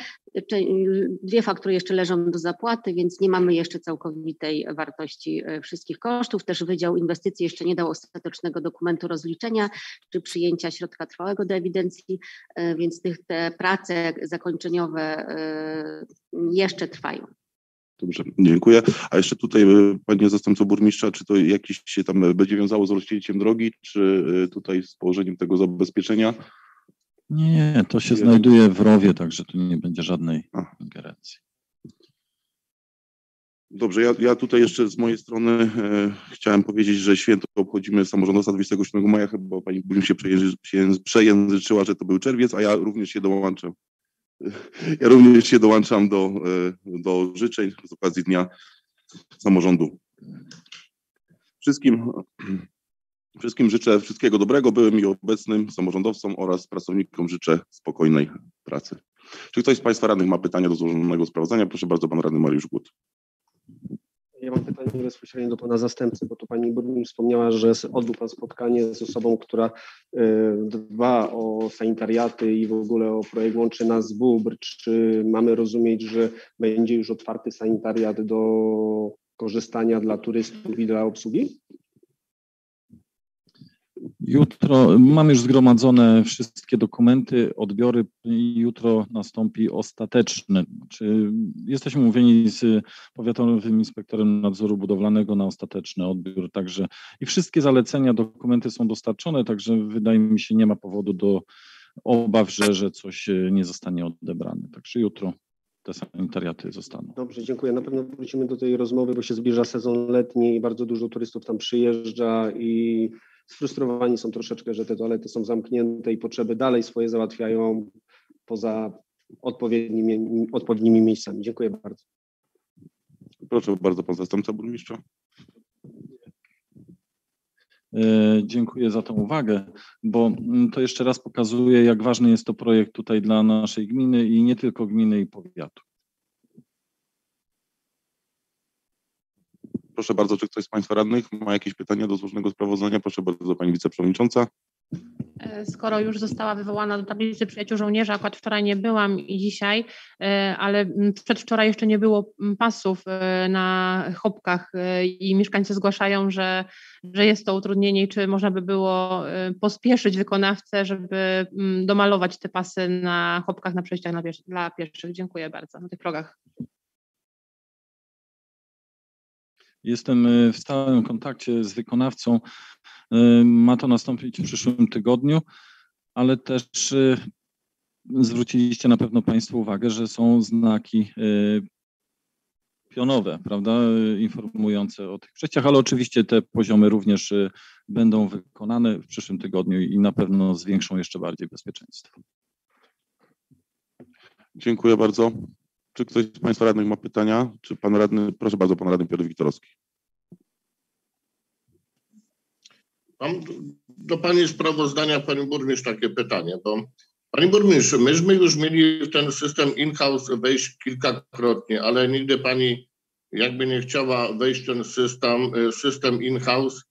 Dwie faktury jeszcze leżą do zapłaty, więc nie mamy jeszcze całkowitej wartości e, wszystkich kosztów. Też Wydział Inwestycji jeszcze nie dał ostatecznego dokumentu rozliczenia czy przyjęcia środka trwałego do ewidencji, e, więc tych, te prace zakończeniowe jeszcze trwają. Dobrze, dziękuję. A jeszcze tutaj, y, panie zastępco burmistrza, czy to jakieś się tam y, będzie wiązało z rozcięciem drogi, czy y, tutaj z położeniem tego zabezpieczenia? Nie, nie, to się znajduje w rowie, także tu nie będzie żadnej ingerencji. Dobrze, ja, ja tutaj jeszcze z mojej strony e, chciałem powiedzieć, że święto obchodzimy samorządowca 27 maja, chyba pani burmistrz się przejęzy, się przejęzyczyła, że to był czerwiec, a ja również się dołączam. Ja również się dołączam do, e, do życzeń z okazji Dnia Samorządu. Wszystkim, wszystkim życzę wszystkiego dobrego, byłym i obecnym samorządowcom oraz pracownikom życzę spokojnej pracy. Czy ktoś z Państwa radnych ma pytania do złożonego sprawozdania? Proszę bardzo, pan radny Mariusz Głód. Ja mam pytanie bezpośrednio do pana zastępcy, bo tu pani burmistrz wspomniała, że odbył pan spotkanie z osobą, która y, dba o sanitariaty i w ogóle o projekt Łączy Nas Bóbr. Czy mamy rozumieć, że będzie już otwarty sanitariat do korzystania dla turystów i dla obsługi? Jutro mam już zgromadzone wszystkie dokumenty, odbiory jutro nastąpi ostateczny. Czy jesteśmy umówieni z powiatowym inspektorem nadzoru budowlanego na ostateczny odbiór, także i wszystkie zalecenia, dokumenty są dostarczone, także wydaje mi się nie ma powodu do obaw, że, że coś e, nie zostanie odebrane. Także jutro te sanitariaty zostaną. Dobrze, dziękuję. Na pewno wrócimy do tej rozmowy, bo się zbliża sezon letni i bardzo dużo turystów tam przyjeżdża i sfrustrowani są troszeczkę, że te toalety są zamknięte i potrzeby dalej swoje załatwiają poza odpowiednimi, odpowiednimi miejscami. Dziękuję bardzo. Proszę bardzo, pan zastępca burmistrza. E, Dziękuję za tą uwagę, bo mm, to jeszcze raz pokazuje, jak ważny jest to projekt tutaj dla naszej gminy i nie tylko gminy i powiatu. Proszę bardzo, czy ktoś z Państwa radnych ma jakieś pytania do złożonego sprawozdania? Proszę bardzo, pani wiceprzewodnicząca. E, Skoro już została wywołana do tablicy przyjaciół żołnierza, akurat wczoraj nie byłam i dzisiaj, e, ale przedwczoraj jeszcze nie było pasów e, na chopkach i mieszkańcy zgłaszają, że, że jest to utrudnienie czy można by było pospieszyć wykonawcę, żeby domalować te pasy na chopkach na przejściach dla pieszych. Dziękuję bardzo, na tych progach. Jestem e, w stałym kontakcie z wykonawcą. E, Ma to nastąpić w przyszłym tygodniu, ale też e, zwróciliście na pewno Państwo uwagę, że są znaki pionowe, prawda, informujące o tych przejściach, ale oczywiście te poziomy również będą wykonane w przyszłym tygodniu i na pewno zwiększą jeszcze bardziej bezpieczeństwo. Dziękuję bardzo. Czy ktoś z Państwa radnych ma pytania? Czy Pan radny, proszę bardzo, Pan radny Piotr Wiktorowski. Mam do Pani sprawozdania, Pani Burmistrz, takie pytanie, bo Pani Burmistrz, myśmy już mieli w ten system in-house wejść kilkakrotnie, ale nigdy Pani jakby nie chciała wejść w ten system, system in-house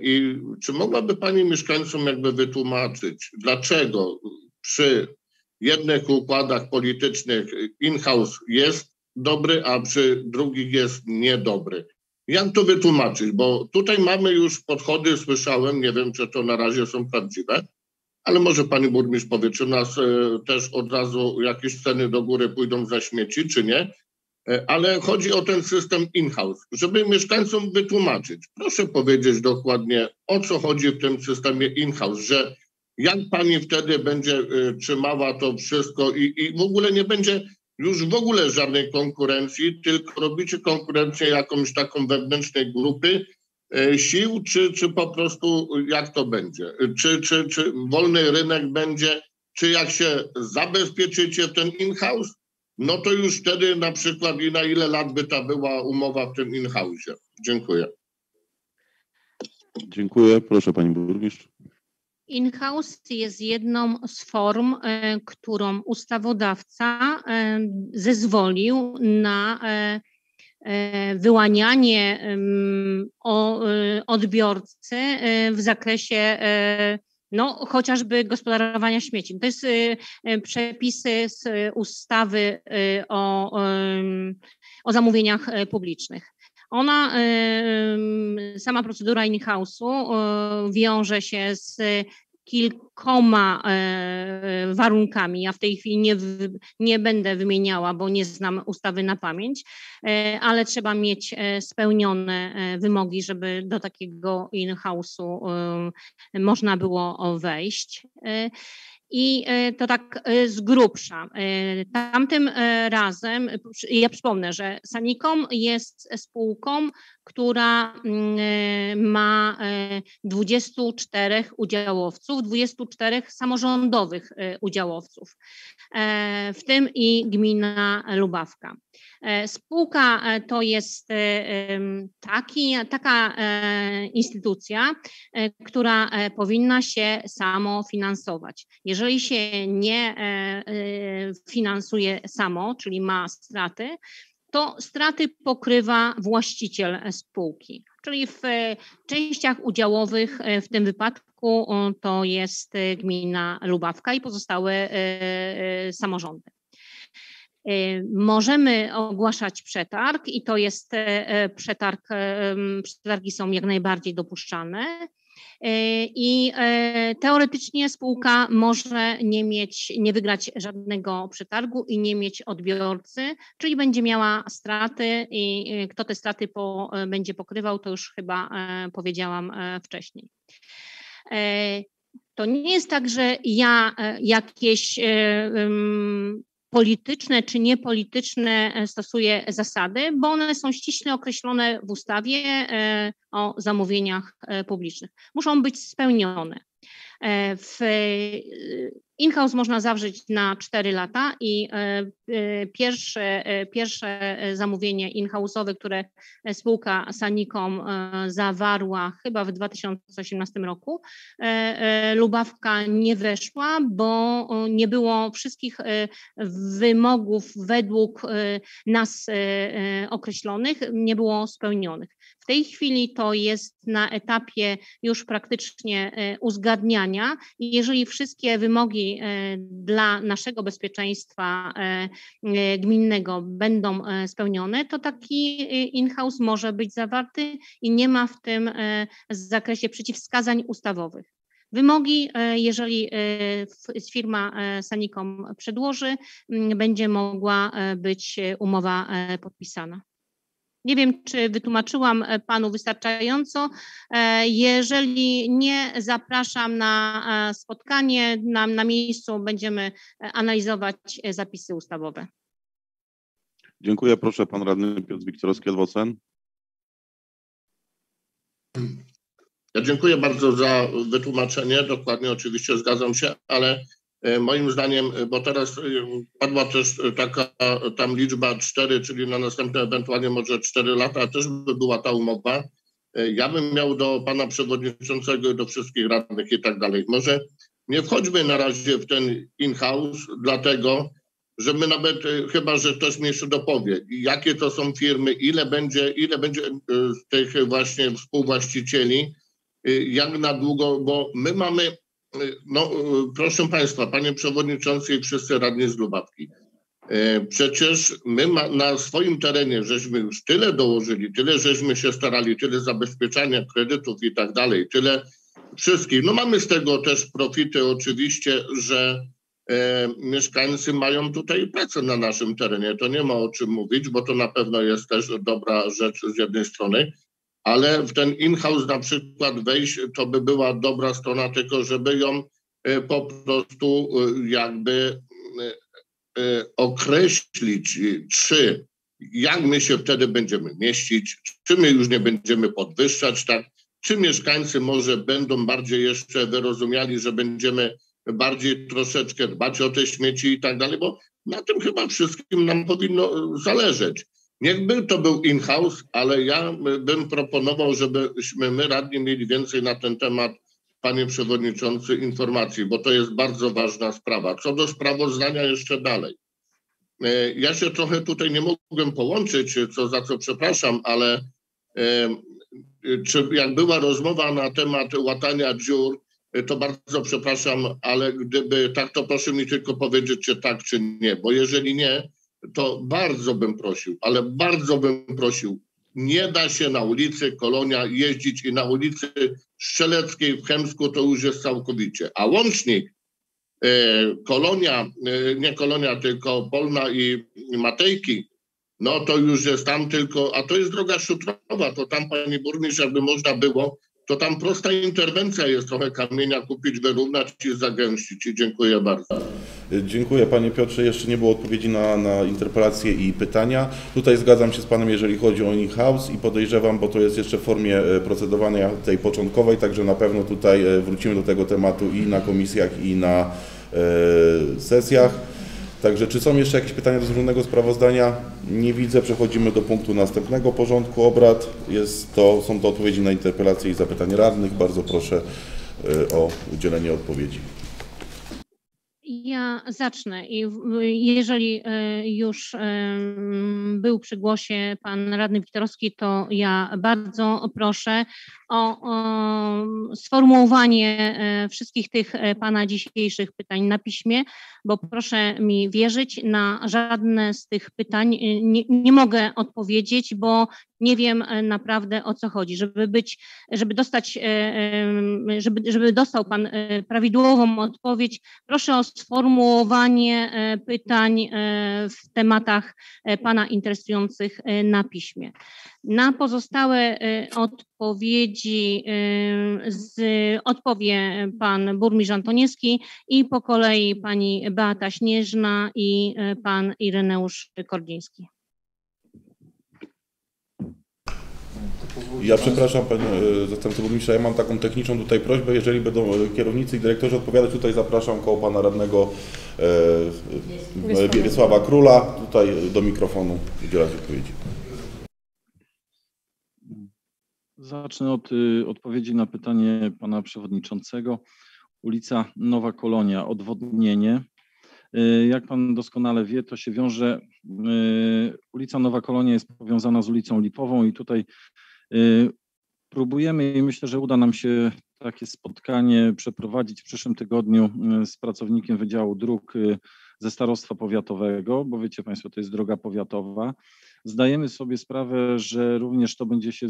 i czy mogłaby Pani mieszkańcom jakby wytłumaczyć, dlaczego przy jednych układach politycznych in-house jest dobry, a przy drugich jest niedobry? Jak to wytłumaczyć? Bo tutaj mamy już podchody, słyszałem, nie wiem, czy to na razie są prawdziwe, ale może pani burmistrz powie, czy nas e, też od razu jakieś ceny do góry pójdą za śmieci, czy nie. E, ale chodzi o ten system in-house. Żeby mieszkańcom wytłumaczyć, proszę powiedzieć dokładnie, o co chodzi w tym systemie in-house, że jak pani wtedy będzie e, trzymała to wszystko i, i w ogóle nie będzie już w ogóle żadnej konkurencji, tylko robicie konkurencję jakąś taką wewnętrznej grupy e, sił, czy, czy po prostu jak to będzie? Czy, czy, czy wolny rynek będzie, czy jak się zabezpieczycie ten in-house, no to już wtedy na przykład i na ile lat by ta była umowa w tym in-house? Dziękuję. Dziękuję. Proszę Pani Burmistrz. In-house jest jedną z form, e, którą ustawodawca e, zezwolił na e, wyłanianie odbiorcy w zakresie no, chociażby gospodarowania śmieci. To jest przepisy z ustawy o, o zamówieniach publicznych. Ona, sama procedura in-house'u wiąże się z kilkoma e, warunkami. Ja w tej chwili nie, nie będę wymieniała, bo nie znam ustawy na pamięć, e, ale trzeba mieć e, spełnione wymogi, żeby do takiego in-house'u można było wejść. I e, to tak e, z grubsza. E, tamtym razem, ja przypomnę, że Sanikom jest spółką, która mm, ma 24 udziałowców, 24 samorządowych udziałowców, w tym i gmina Lubawka. E, spółka e, to jest e, taki, taka instytucja, która powinna się samofinansować. Jeżeli się nie finansuje samo, czyli ma straty, to straty pokrywa właściciel spółki. Czyli w częściach udziałowych w tym wypadku to jest gmina Lubawka i pozostałe samorządy. Y, możemy ogłaszać przetarg i to jest e, e, przetarg, e, przetargi są jak najbardziej dopuszczalne. I teoretycznie spółka może nie mieć, nie wygrać żadnego przetargu i nie mieć odbiorcy, czyli będzie miała straty i kto te straty po, będzie pokrywał, to już chyba powiedziałam wcześniej. To nie jest tak, że ja jakieś polityczne czy niepolityczne e, stosuje zasady, bo one są ściśle określone w ustawie e, o zamówieniach e, publicznych. Muszą być spełnione. W In-house można zawrzeć na 4 lata i e, e, pierwsze, e, pierwsze zamówienie in-house'owe, które spółka Sanicom zawarła chyba w 2018 roku, Lubawka nie weszła, bo nie było wszystkich wymogów według nas określonych, nie było spełnionych. W tej chwili to jest na etapie już praktycznie uzgadniania jeżeli wszystkie wymogi E, dla naszego bezpieczeństwa e, e, gminnego będą spełnione, to taki in-house może być zawarty i nie ma w tym zakresie przeciwwskazań ustawowych. Wymogi, jeżeli firma Sanicom przedłoży, będzie mogła być umowa podpisana. Nie wiem, czy wytłumaczyłam e, Panu wystarczająco. E, jeżeli nie, zapraszam na e, spotkanie. Na, na miejscu będziemy analizować zapisy ustawowe. Dziękuję. Proszę Pan Radny Piotr Wiktorowski, Adwocen. Ja dziękuję bardzo za wytłumaczenie. Dokładnie oczywiście zgadzam się, ale moim zdaniem, e, bo teraz e, padła też taka tam liczba 4, czyli na następne ewentualnie może 4 lata też by była ta umowa. Ja bym miał do pana przewodniczącego, do wszystkich radnych i tak dalej. Może nie wchodźmy na razie w ten in-house, dlatego że my nawet, chyba że ktoś mi jeszcze dopowie, jakie to są firmy, ile będzie, ile będzie tych właśnie współwłaścicieli, jak na długo, bo my mamy no, proszę Państwa, Panie Przewodniczący i wszyscy radni z Lubawki. E, przecież my ma, na swoim terenie żeśmy już tyle dołożyli, tyle żeśmy się starali, tyle zabezpieczania kredytów i tak dalej, tyle wszystkich. No mamy z tego też profity oczywiście, że e, mieszkańcy mają tutaj pracę na naszym terenie. To nie ma o czym mówić, bo to na pewno jest też dobra rzecz z jednej strony, ale w ten in-house na przykład wejść, to by była dobra strona, tylko żeby ją e, po prostu e, jakby e, określić, czy jak my się wtedy będziemy mieścić, czy my już nie będziemy podwyższać, tak? Czy mieszkańcy może będą bardziej jeszcze wyrozumiali, że będziemy bardziej troszeczkę dbać o te śmieci i tak dalej, bo na tym chyba wszystkim nam powinno zależeć. Niechby to był in-house, ale ja bym proponował, żebyśmy my radni mieli więcej na ten temat, panie przewodniczący, informacji, bo to jest bardzo ważna sprawa. Co do sprawozdania jeszcze dalej. E, ja się trochę tutaj nie mogłem połączyć, co za co przepraszam, ale e, czy jak była rozmowa na temat łatania dziur, to bardzo przepraszam, ale gdyby tak, to proszę mi tylko powiedzieć, czy tak, czy nie, bo jeżeli nie, to bardzo bym prosił, ale bardzo bym prosił, nie da się na ulicy Kolonia jeździć i na ulicy Strzeleckiej w Chemsku to już jest całkowicie. A łącznik e, Kolonia, e, nie Kolonia, tylko Polna i Matejki, no to już jest tam tylko, a to jest droga szutrowa, to tam pani burmistrz, jakby można było, to tam prosta interwencja jest, trochę kamienia kupić, wyrównać i zagęścić. I dziękuję bardzo. Dziękuję Panie Piotrze. Jeszcze nie było odpowiedzi na, na interpelacje i pytania. Tutaj zgadzam się z Panem, jeżeli chodzi o in-house i podejrzewam, bo to jest jeszcze w formie e, procedowania tej początkowej, także na pewno tutaj e, wrócimy do tego tematu i na komisjach, i na e, sesjach. Także czy są jeszcze jakieś pytania do złożonego sprawozdania? Nie widzę. Przechodzimy do punktu następnego porządku obrad. Jest to, są to odpowiedzi na interpelacje i zapytania radnych. Bardzo proszę o udzielenie odpowiedzi. Ja zacznę jeżeli e, już e, był przy głosie pan radny Witorowski, to ja bardzo proszę o, sformułowanie e, wszystkich tych pana dzisiejszych pytań na piśmie, bo proszę mi wierzyć, na żadne z tych pytań nie, nie mogę odpowiedzieć, bo nie wiem naprawdę o co chodzi. Żeby być, żeby dostać, żeby, żeby dostał Pan prawidłową odpowiedź, proszę o sformułowanie e, pytań e, w tematach e, Pana interesujących na piśmie. Na pozostałe odpowiedzi z, odpowie Pan Burmistrz Antoniewski i po kolei Pani Beata Śnieżna i Pan Ireneusz Kordziński. Ja przepraszam Panie Zastępco Burmistrza, ja mam taką techniczną tutaj prośbę, jeżeli będą kierownicy i dyrektorzy odpowiadać, tutaj zapraszam koło Pana Radnego e, Wiesława Króla, tutaj do mikrofonu udzielać odpowiedzi. Zacznę od y, odpowiedzi na pytanie Pana Przewodniczącego. Ulica Nowa Kolonia, odwodnienie. Y, jak Pan doskonale wie, to się wiąże, y, ulica Nowa Kolonia jest powiązana z ulicą Lipową i tutaj Y, próbujemy i myślę, że uda nam się takie spotkanie przeprowadzić w przyszłym tygodniu y, z pracownikiem Wydziału Dróg y, ze Starostwa Powiatowego, bo wiecie Państwo, to jest droga powiatowa. Zdajemy sobie sprawę, że również to będzie się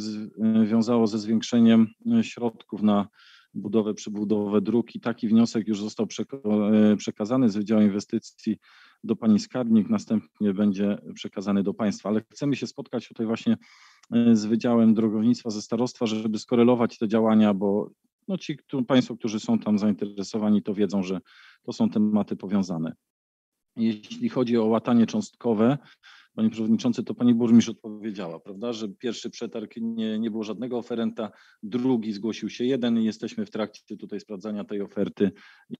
wiązało ze zwiększeniem środków na budowę, przebudowę dróg i taki wniosek już został przekazany z Wydziału Inwestycji do Pani Skarbnik, następnie będzie przekazany do Państwa, ale chcemy się spotkać tutaj właśnie E, z Wydziałem Drogownictwa ze starostwa, żeby skorelować te działania, bo no ci Państwo, którzy są tam zainteresowani, to wiedzą, że to są tematy powiązane. Jeśli chodzi o łatanie cząstkowe, Panie Przewodniczący, to Pani Burmistrz odpowiedziała, prawda, że pierwszy przetarg nie, nie było żadnego oferenta, drugi zgłosił się jeden i jesteśmy w trakcie tutaj sprawdzania tej oferty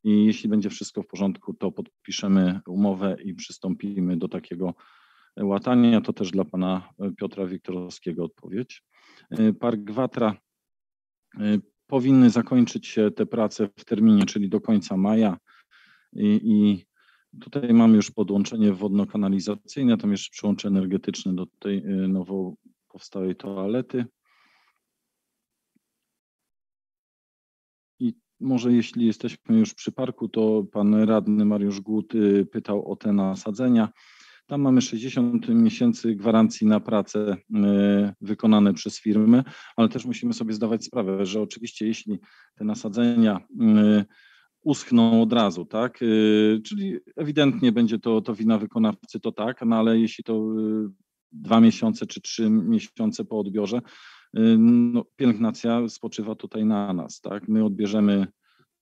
i jeśli będzie wszystko w porządku, to podpiszemy umowę i przystąpimy do takiego łatania. To też dla Pana Piotra Wiktorowskiego odpowiedź. Park Watra powinny zakończyć się te prace w terminie, czyli do końca maja i, i tutaj mamy już podłączenie wodno-kanalizacyjne, tam jeszcze przyłącze energetyczne do tej y, nowo powstałej toalety. I może jeśli jesteśmy już przy parku, to pan radny Mariusz Głód y, pytał o te nasadzenia. Tam mamy 60 miesięcy gwarancji na prace y, wykonane przez firmy, ale też musimy sobie zdawać sprawę, że oczywiście jeśli te nasadzenia uschną od razu, tak, y, czyli ewidentnie będzie to, to wina wykonawcy, to tak, no ale jeśli to dwa miesiące czy trzy miesiące po odbiorze, no, pielęgnacja spoczywa tutaj na nas, tak, my odbierzemy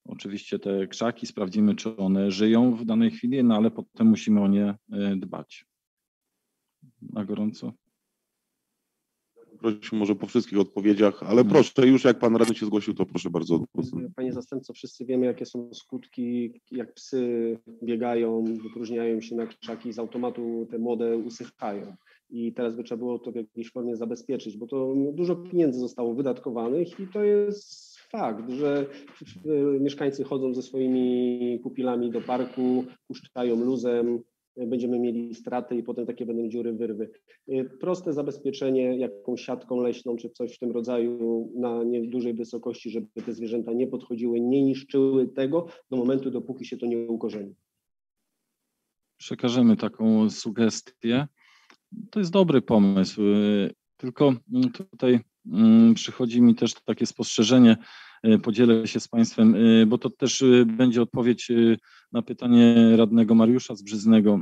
oczywiście te krzaki, sprawdzimy, czy one żyją w danej chwili, no ale potem musimy o nie dbać. Na gorąco. Prosił może po wszystkich odpowiedziach, ale proszę, już jak pan radny się zgłosił, to proszę bardzo. Panie zastępco, wszyscy wiemy, jakie są skutki, jak psy biegają, wypróżniają się na krzaki, z automatu te młode usychają. I teraz by trzeba było to w jakiejś formie zabezpieczyć, bo to dużo pieniędzy zostało wydatkowanych i to jest fakt, że mieszkańcy chodzą ze swoimi pupilami do parku, puszczają luzem, będziemy mieli straty i potem takie będą dziury, wyrwy. Proste zabezpieczenie jakąś siatką leśną czy coś w tym rodzaju na niedużej wysokości, żeby te zwierzęta nie podchodziły, nie niszczyły tego do momentu, dopóki się to nie ukorzeni. Przekażemy taką sugestię. To jest dobry pomysł, tylko tutaj Mm, przychodzi mi też takie spostrzeżenie, podzielę się z Państwem, e, bo to też e, będzie odpowiedź na pytanie radnego Mariusza Zbrzyznego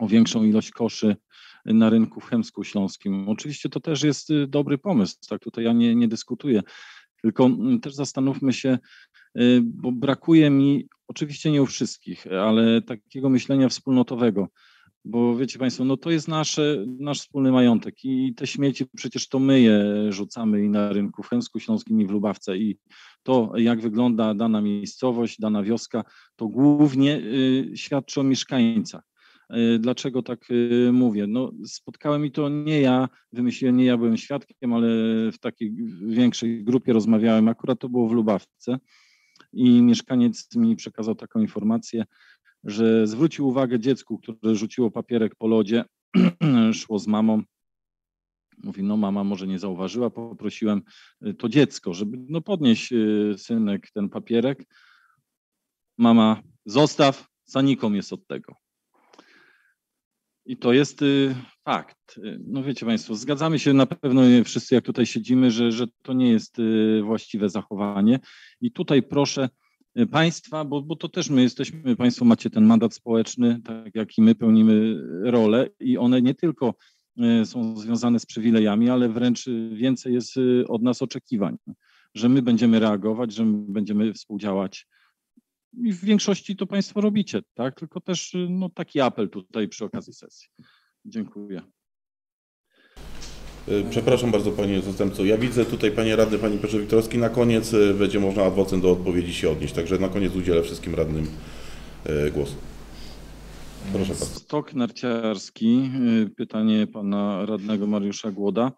o większą ilość koszy na rynku w Chemsku Śląskim. Oczywiście to też jest dobry pomysł, tak tutaj ja nie, nie dyskutuję, tylko mm, też zastanówmy się, bo brakuje mi, oczywiście nie u wszystkich, ale takiego myślenia wspólnotowego. Bo wiecie Państwo, no to jest nasze, nasz wspólny majątek i te śmieci przecież to my je rzucamy i na rynku w Chęsku Śląskim i w Lubawce i to jak wygląda dana miejscowość, dana wioska, to głównie y, świadczy o mieszkańcach. Y, dlaczego tak y, mówię? No, spotkałem i to nie ja, wymyśliłem, nie ja byłem świadkiem, ale w takiej większej grupie rozmawiałem, akurat to było w Lubawce i mieszkaniec mi przekazał taką informację, że zwrócił uwagę dziecku, które rzuciło papierek po lodzie, szło z mamą. Mówi, no mama może nie zauważyła, poprosiłem y, to dziecko, żeby no podnieść y, synek ten papierek. Mama, zostaw, saniką jest od tego. I to jest y, fakt. No wiecie Państwo, zgadzamy się na pewno wszyscy, jak tutaj siedzimy, że, że to nie jest właściwe zachowanie. I tutaj proszę państwa, bo, bo to też my jesteśmy, Państwo macie ten mandat społeczny, tak jak i my pełnimy rolę i one nie tylko y, są związane z przywilejami, ale wręcz więcej jest y, od nas oczekiwań, że my będziemy reagować, że my będziemy współdziałać. I w większości to Państwo robicie, tak? Tylko też no, taki apel tutaj przy okazji sesji. Dziękuję. E, przepraszam bardzo Panie Zastępco. Ja widzę tutaj Panie Radny, Pani Piotrze Wiktorowski. Na koniec e, będzie można adwocem do odpowiedzi się odnieść. Także na koniec udzielę wszystkim radnym e, głosu. Proszę bardzo. Stok narciarski. Pytanie Pana Radnego Mariusza Głoda.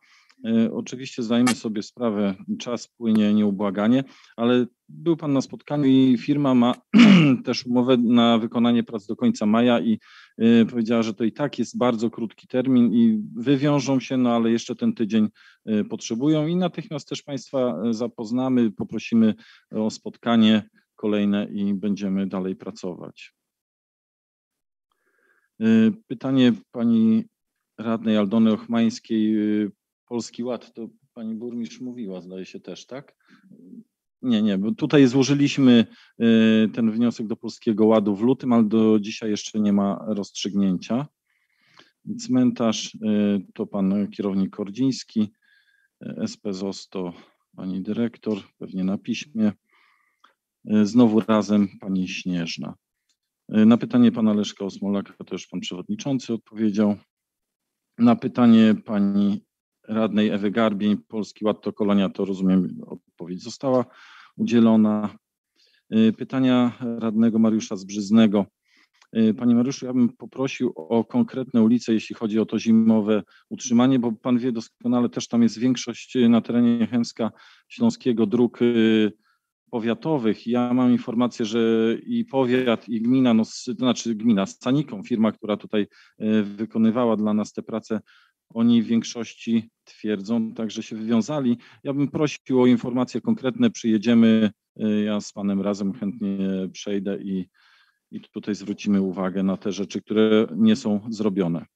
E, oczywiście zdajemy sobie sprawę, czas płynie nieubłaganie, ale był Pan na spotkaniu i firma ma też umowę na wykonanie prac do końca maja i e, powiedziała, że to i tak jest bardzo krótki termin i wywiążą się, no ale jeszcze ten tydzień e, potrzebują i natychmiast też Państwa zapoznamy, poprosimy o spotkanie kolejne i będziemy dalej pracować. Pytanie pani radnej Aldony Ochmańskiej Polski Ład, to pani burmistrz mówiła, zdaje się też, tak? Nie, nie, bo tutaj złożyliśmy y, ten wniosek do Polskiego Ładu w lutym, ale do dzisiaj jeszcze nie ma rozstrzygnięcia. Cmentarz y, to pan kierownik Kordziński, y, SPZOS to pani dyrektor, pewnie na piśmie. Znowu razem pani Śnieżna. Na pytanie pana Leszka Osmolaka to już pan przewodniczący odpowiedział. Na pytanie pani radnej Ewy Garbień, Polski Ład to Kolonia, to rozumiem, odpowiedź została udzielona. Y, pytania radnego Mariusza Zbrzyznego. Y, panie Mariuszu, ja bym poprosił o konkretne ulice, jeśli chodzi o to zimowe utrzymanie, bo pan wie doskonale, też tam jest większość na terenie Chemska Śląskiego dróg powiatowych. Ja mam informację, że i powiat, i gmina, no, to znaczy gmina z Caniką, firma, która tutaj wykonywała dla nas te prace, oni w większości twierdzą, także się wywiązali. Ja bym prosił o informacje konkretne, przyjedziemy, y, ja z Panem razem chętnie przejdę i, i tutaj zwrócimy uwagę na te rzeczy, które nie są zrobione.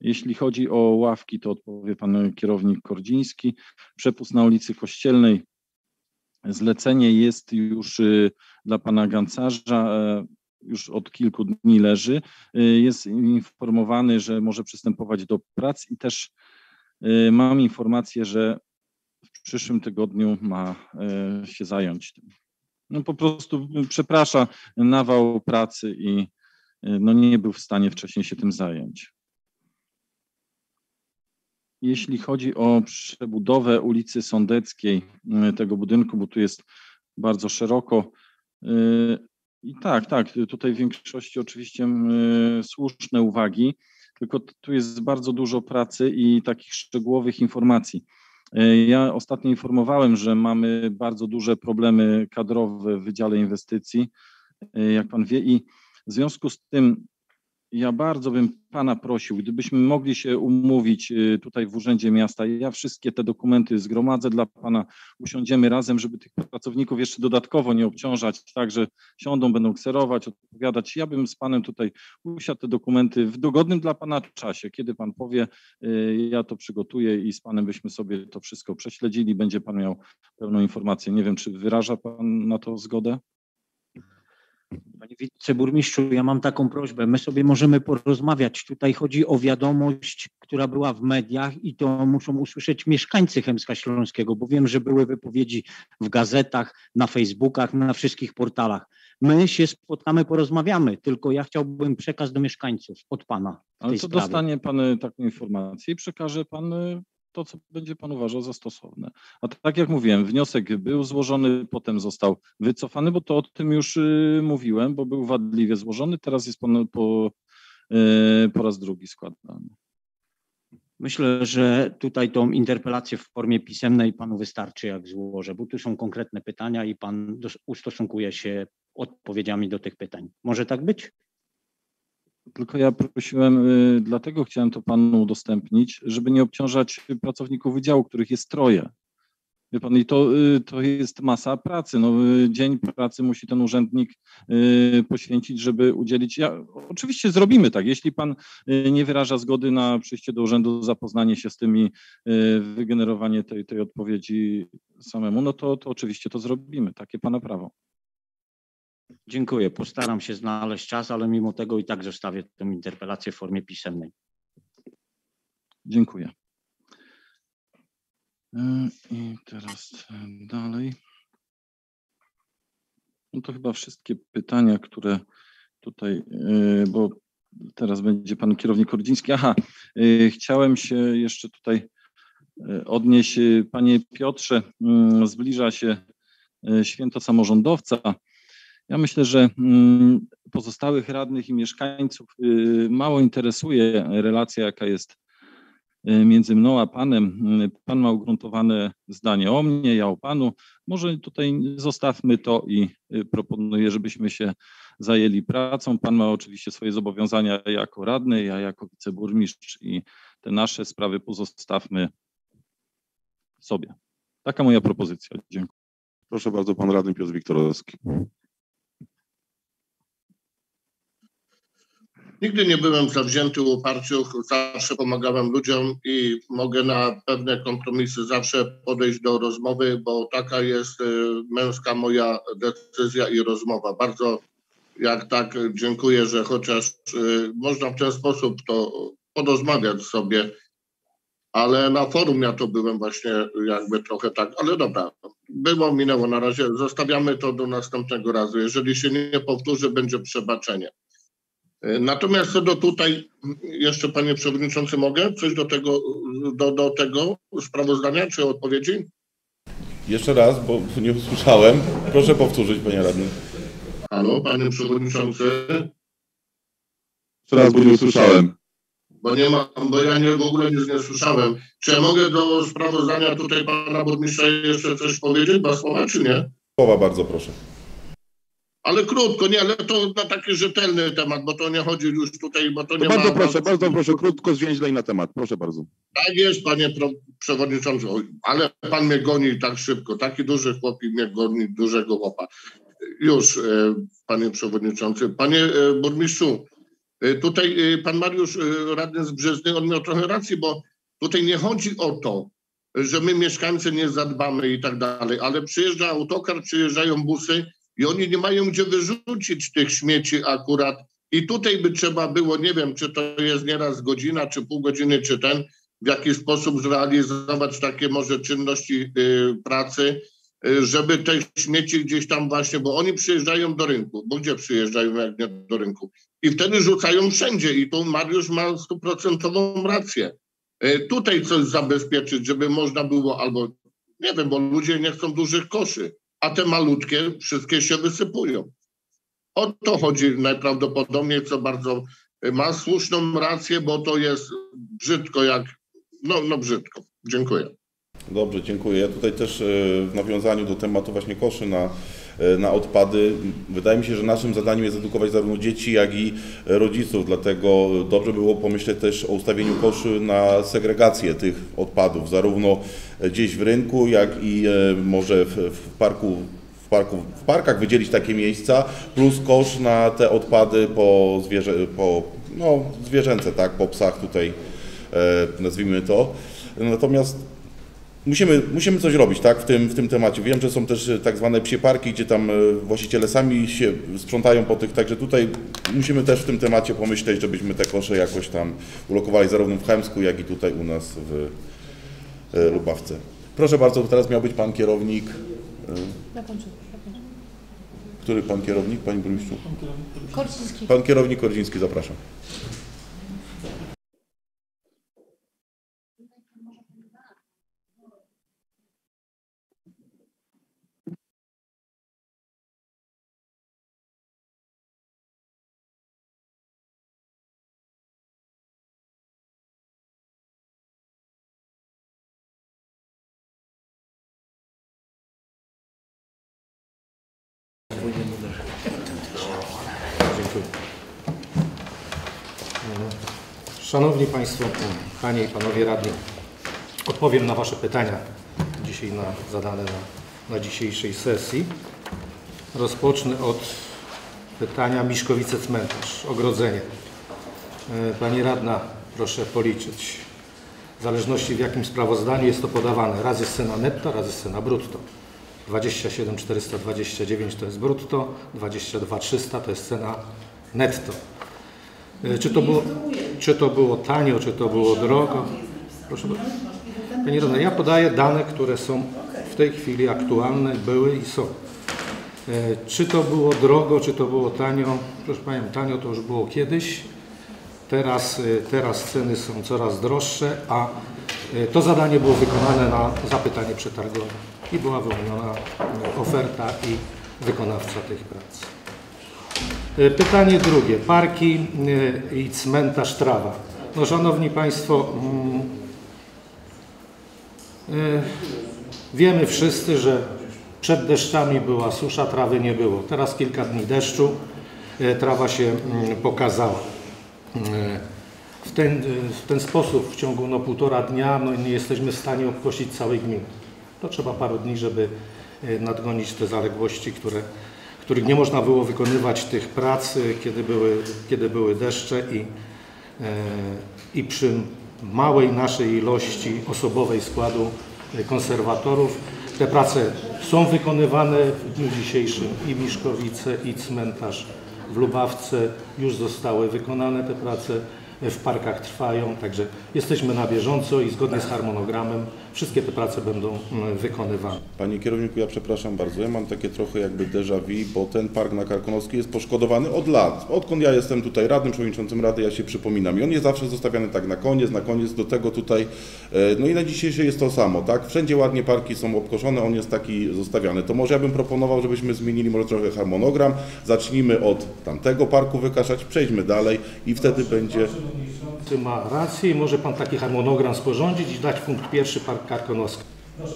Jeśli chodzi o ławki, to odpowie Pan kierownik Kordziński. Przepust na ulicy Kościelnej. Zlecenie jest już y, dla Pana Gancarza e, już od kilku dni leży, y, jest informowany, że może przystępować do prac i też y, mam informację, że w przyszłym tygodniu ma y, się zająć tym. No po prostu przeprasza nawał pracy i no nie był w stanie wcześniej się tym zająć. Jeśli chodzi o przebudowę ulicy Sądeckiej, tego budynku, bo tu jest bardzo szeroko, i tak, tak, tutaj w większości oczywiście słuszne uwagi, tylko tu jest bardzo dużo pracy i takich szczegółowych informacji. E, ja ostatnio informowałem, że mamy bardzo duże problemy kadrowe w Wydziale Inwestycji, e, jak pan wie, i w związku z tym ja bardzo bym Pana prosił, gdybyśmy mogli się umówić y, tutaj w Urzędzie Miasta. Ja wszystkie te dokumenty zgromadzę dla Pana, usiądziemy razem, żeby tych pracowników jeszcze dodatkowo nie obciążać, tak, że siądą, będą kserować, odpowiadać. Ja bym z Panem tutaj usiadł te dokumenty w dogodnym dla Pana czasie. Kiedy Pan powie, y, ja to przygotuję i z Panem byśmy sobie to wszystko prześledzili, będzie Pan miał pełną informację. Nie wiem, czy wyraża Pan na to zgodę? Panie wiceburmistrzu, ja mam taką prośbę. My sobie możemy porozmawiać. Tutaj chodzi o wiadomość, która była w mediach i to muszą usłyszeć mieszkańcy Chemska Śląskiego, bo wiem, że były wypowiedzi w gazetach, na Facebookach, na wszystkich portalach. My się spotkamy, porozmawiamy, tylko ja chciałbym przekaz do mieszkańców od pana. Ale co dostanie pan taką informację i przekaże pan e, to, co będzie Pan uważał za stosowne. A tak jak mówiłem, wniosek był złożony, potem został wycofany, bo to o tym już y, mówiłem, bo był wadliwie złożony, teraz jest Pan po, y, po raz drugi składany. Myślę, że tutaj tą interpelację w formie pisemnej Panu wystarczy, jak złożę, bo tu są konkretne pytania i Pan ustosunkuje się odpowiedziami do tych pytań. Może tak być? Tylko ja prosiłem, y, dlatego chciałem to panu udostępnić, żeby nie obciążać pracowników wydziału, których jest troje. Wie pan, i to, y, to jest masa pracy. No, y, dzień pracy musi ten urzędnik poświęcić, żeby udzielić. Ja, oczywiście zrobimy tak. Jeśli pan nie wyraża zgody na przyjście do urzędu, zapoznanie się z tym i wygenerowanie tej, tej odpowiedzi samemu, no to, to oczywiście to zrobimy. Takie pana prawo. Dziękuję. Postaram się znaleźć czas, ale mimo tego i tak zostawię tę interpelację w formie pisemnej. Dziękuję. E, I teraz dalej. No to chyba wszystkie pytania, które tutaj, e, bo teraz będzie pan kierownik Kordziński. Aha, e, chciałem się jeszcze tutaj odnieść. Panie Piotrze, zbliża się święto samorządowca. Ja myślę, że mm, pozostałych radnych i mieszkańców y, mało interesuje relacja, jaka jest y, między mną a panem. Y, pan ma ugruntowane zdanie o mnie, ja o panu. Może tutaj zostawmy to i proponuję, żebyśmy się zajęli pracą. Pan ma oczywiście swoje zobowiązania jako radny, ja jako wiceburmistrz i te nasze sprawy pozostawmy sobie. Taka moja propozycja. Dziękuję. Proszę bardzo, pan radny Piotr Wiktorowski. Nigdy nie byłem zawzięty uparciu, zawsze pomagałem ludziom i mogę na pewne kompromisy zawsze podejść do rozmowy, bo taka jest y, męska moja decyzja i rozmowa. Bardzo jak tak dziękuję, że chociaż y, można w ten sposób to porozmawiać sobie, ale na forum ja to byłem właśnie jakby trochę tak, ale dobra, było, minęło na razie, zostawiamy to do następnego razu. Jeżeli się nie powtórzy, będzie przebaczenie. E, Natomiast co do tutaj, jeszcze panie przewodniczący, mogę coś do tego, do, do tego sprawozdania czy odpowiedzi? Jeszcze raz, bo nie usłyszałem. Proszę powtórzyć, panie radny. Halo, panie przewodniczący, Jeszcze raz, bo nie usłyszałem. bo nie ma, bo ja nie, w ogóle nic nie słyszałem. Czy ja mogę do sprawozdania tutaj pana burmistrza jeszcze coś powiedzieć, dwa słowa, czy nie? Słowa bardzo proszę. Ale krótko, nie, ale to na taki rzetelny temat, bo to nie chodzi już tutaj, bo to To nie bardzo ma... proszę, bardzo proszę, krótko, zwięźlej na temat. Proszę bardzo. Tak jest, panie przewodniczący, ale pan mnie goni tak szybko. Taki duży chłop i mnie goni dużego chłopa. Już, e, panie przewodniczący. Panie e, burmistrzu, e, tutaj pan Mariusz, radny z Brzezdny, on miał trochę racji, bo tutaj nie chodzi o to, że my mieszkańcy nie zadbamy i tak dalej, ale przyjeżdża autokar, przyjeżdżają busy i oni nie mają gdzie wyrzucić tych śmieci akurat. I tutaj by trzeba było, nie wiem, czy to jest nieraz godzina, czy pół godziny, czy ten, w jaki sposób zrealizować takie może czynności y, pracy, y, żeby te śmieci gdzieś tam właśnie, bo oni przyjeżdżają do rynku, bo gdzie przyjeżdżają jak nie do rynku? I wtedy rzucają wszędzie i tu Mariusz ma stuprocentową rację. Y, tutaj coś zabezpieczyć, żeby można było albo, nie wiem, bo ludzie nie chcą dużych koszy, a te malutkie wszystkie się wysypują. O to chodzi najprawdopodobniej, co bardzo y, ma słuszną rację, bo to jest brzydko jak, no, no brzydko. Dziękuję. Dobrze, dziękuję. Ja tutaj też e, w nawiązaniu do tematu właśnie koszy na, na odpady, wydaje mi się, że naszym zadaniem jest edukować zarówno dzieci, jak i rodziców, dlatego dobrze było pomyśleć też o ustawieniu koszy na segregację tych odpadów, zarówno gdzieś w rynku, jak i e, może w, parku parku, w parkach wydzielić takie miejsca, plus kosz na te odpady po, zwierzę, po no, zwierzęce, tak, po psach tutaj, e, nazwijmy to. Natomiast Musimy, musimy coś robić tak, w, tym, w tym temacie. Wiem, że są też e, tak zwane psie parki, gdzie tam e, właściciele sami się sprzątają po tych, także tutaj musimy też w tym temacie pomyśleć, żebyśmy te kosze jakoś tam ulokowali zarówno w Chełmsku, jak i tutaj u nas w e, Lubawce. Proszę bardzo, teraz miał być pan kierownik. Który pan kierownik, panie burmistrzu? Pan kierownik Kordziński, zapraszam. Szanowni Państwo, Panie i Panowie Radni, odpowiem na Wasze pytania dzisiaj na, zadane na, na dzisiejszej sesji. Rozpocznę od pytania Miszkowice Cmentarz, ogrodzenie. E, Pani Radna, proszę policzyć. W zależności w jakim sprawozdaniu jest to podawane. Raz jest cena netto, raz jest cena brutto. 27 429 to jest brutto, 22 300 to jest cena netto. E, Czy to było, czy to było tanio, czy to było drogo? Proszę bardzo. Pani Radna, ja podaję dane, które są w tej chwili aktualne, były i są. E, Czy to było drogo, czy to było tanio? Proszę Panią, tanio to już było kiedyś. Teraz, e, teraz ceny są coraz droższe, a e, to zadanie było wykonane na zapytanie przetargowe i była wyłoniona oferta i wykonawca tych prac. E, Pytanie drugie. Parki e, i cmentarz trawa. No, szanowni Państwo, mm, e, wiemy wszyscy, że przed deszczami była susza, trawy nie było. Teraz kilka dni deszczu, trawa się mm, pokazała. W ten, w ten sposób w ciągu no, półtora dnia no, nie jesteśmy w stanie obkosić całej gminy. To trzeba paru dni, żeby nadgonić te zaległości, które, których nie można było wykonywać tych prac, kiedy były, kiedy były deszcze i, e, i przy małej naszej ilości osobowej składu konserwatorów. Te prace są wykonywane w dniu dzisiejszym i Miszkowice, i cmentarz w Lubawce. Już zostały wykonane te prace, w parkach trwają, także jesteśmy na bieżąco i zgodnie z harmonogramem wszystkie te prace będą mm, wykonywane. Panie kierowniku, ja przepraszam bardzo, ja mam takie trochę jakby déjà vu, bo ten park na Karkonoskiej jest poszkodowany od lat. Odkąd ja jestem tutaj radnym, przewodniczącym rady, ja się przypominam. I on jest zawsze zostawiany tak na koniec, na koniec do tego tutaj. e, No i na dzisiejszy jest to samo, tak? Wszędzie ładnie parki są obkoszone, on jest taki zostawiany. To może ja bym proponował, żebyśmy zmienili może trochę harmonogram. Zacznijmy od tamtego parku wykaszać, przejdźmy dalej i wtedy będzie ma rację i może Pan taki harmonogram sporządzić i dać punkt pierwszy Park Karkonoski.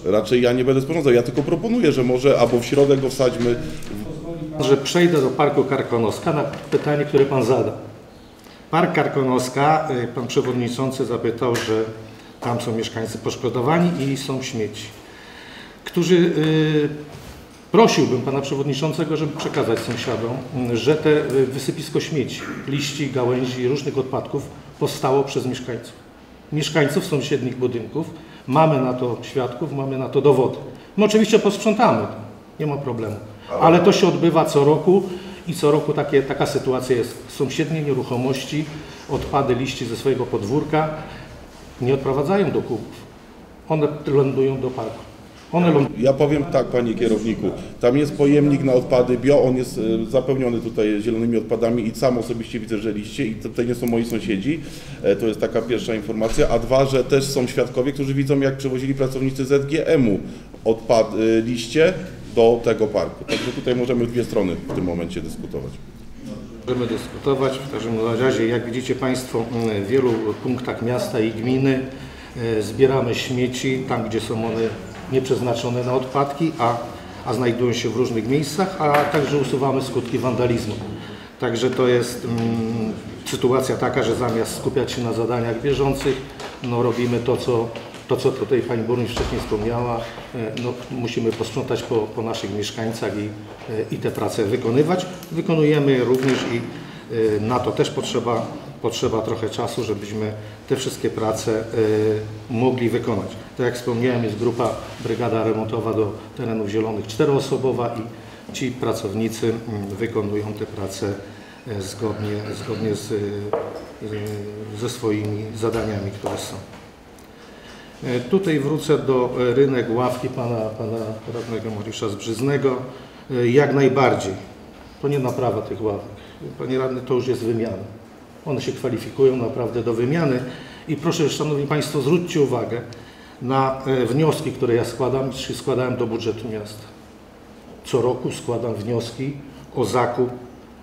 Raczej ja nie będę sporządzał, ja tylko proponuję, że może albo w środek go wsadźmy. Że przejdę do Parku Karkonoska na pytanie, które Pan zadał. Park Karkonoska, y, Pan Przewodniczący zapytał, że tam są mieszkańcy poszkodowani i są śmieci, którzy y, prosiłbym Pana Przewodniczącego, żeby przekazać sąsiadom, y, że te wysypisko śmieci, liści, gałęzi i różnych odpadków powstało przez mieszkańców. Mieszkańców sąsiednich budynków. Mamy na to świadków, mamy na to dowody. My oczywiście posprzątamy, nie ma problemu. Ale to się odbywa co roku i co roku takie, taka sytuacja jest. Sąsiednie nieruchomości, odpady liści ze swojego podwórka nie odprowadzają do kubów. One lądują do parku. One. Ja powiem tak, panie kierowniku, tam jest pojemnik na odpady bio, on jest e, zapełniony tutaj zielonymi odpadami i sam osobiście widzę, że liście i to, to nie są moi sąsiedzi, E, to jest taka pierwsza informacja, a dwa, że też są świadkowie, którzy widzą jak przewozili pracownicy ZGM-u odpad, e, liście do tego parku. Także tutaj możemy dwie strony w tym momencie dyskutować. Możemy dyskutować. W każdym razie, jak widzicie Państwo, w wielu punktach miasta i gminy zbieramy śmieci tam, gdzie są one nieprzeznaczone na odpadki, a, a znajdują się w różnych miejscach, a także usuwamy skutki wandalizmu. Także to jest mm, sytuacja taka, że zamiast skupiać się na zadaniach bieżących, no robimy to, co, to, co tutaj Pani Burmistrz wcześniej wspomniała, e, no, musimy posprzątać po, po naszych mieszkańcach i, e, i te prace wykonywać. Wykonujemy je również i e, na to też potrzeba, potrzeba trochę czasu, żebyśmy te wszystkie prace mogli wykonać. Tak jak wspomniałem, jest grupa Brygada Remontowa do Terenów Zielonych czteroosobowa i ci pracownicy mm, wykonują te prace e, zgodnie, zgodnie z, e, ze swoimi zadaniami, które są. E, Tutaj wrócę do e, rynek ławki pana, pana radnego Mariusza Zbrzyznego. Jak najbardziej. To nie naprawa tych ławek. Panie radny, to już jest wymiana. One się kwalifikują naprawdę do wymiany. I proszę, Szanowni Państwo, zwróćcie uwagę na e, wnioski, które ja składam, czy składałem do budżetu miasta. Co roku składam wnioski o zakup,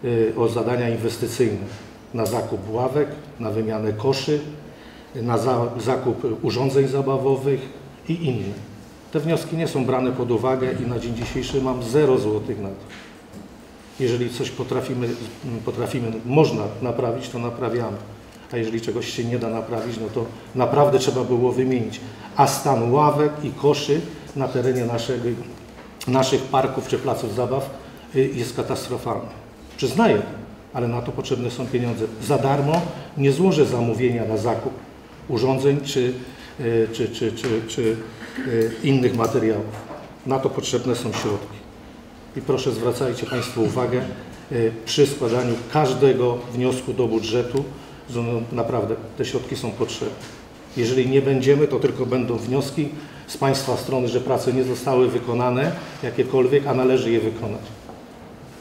e, o zadania inwestycyjne na zakup ławek, na wymianę koszy, na za, zakup urządzeń zabawowych i inne. Te wnioski nie są brane pod uwagę i na dzień dzisiejszy mam 0 złotych na to. Jeżeli coś potrafimy, potrafimy, można naprawić, to naprawiamy. A jeżeli czegoś się nie da naprawić, no to naprawdę trzeba było wymienić. A stan ławek i koszy na terenie naszego, naszych parków czy placów zabaw y, jest katastrofalny. Przyznaję ale na to potrzebne są pieniądze. Za darmo nie złożę zamówienia na zakup urządzeń czy, y, czy, czy, czy y, innych materiałów. Na to potrzebne są środki. I proszę zwracajcie Państwo uwagę y, przy składaniu każdego wniosku do budżetu, że no naprawdę te środki są potrzebne. Jeżeli nie będziemy, to tylko będą wnioski z Państwa strony, że prace nie zostały wykonane, jakiekolwiek, a należy je wykonać.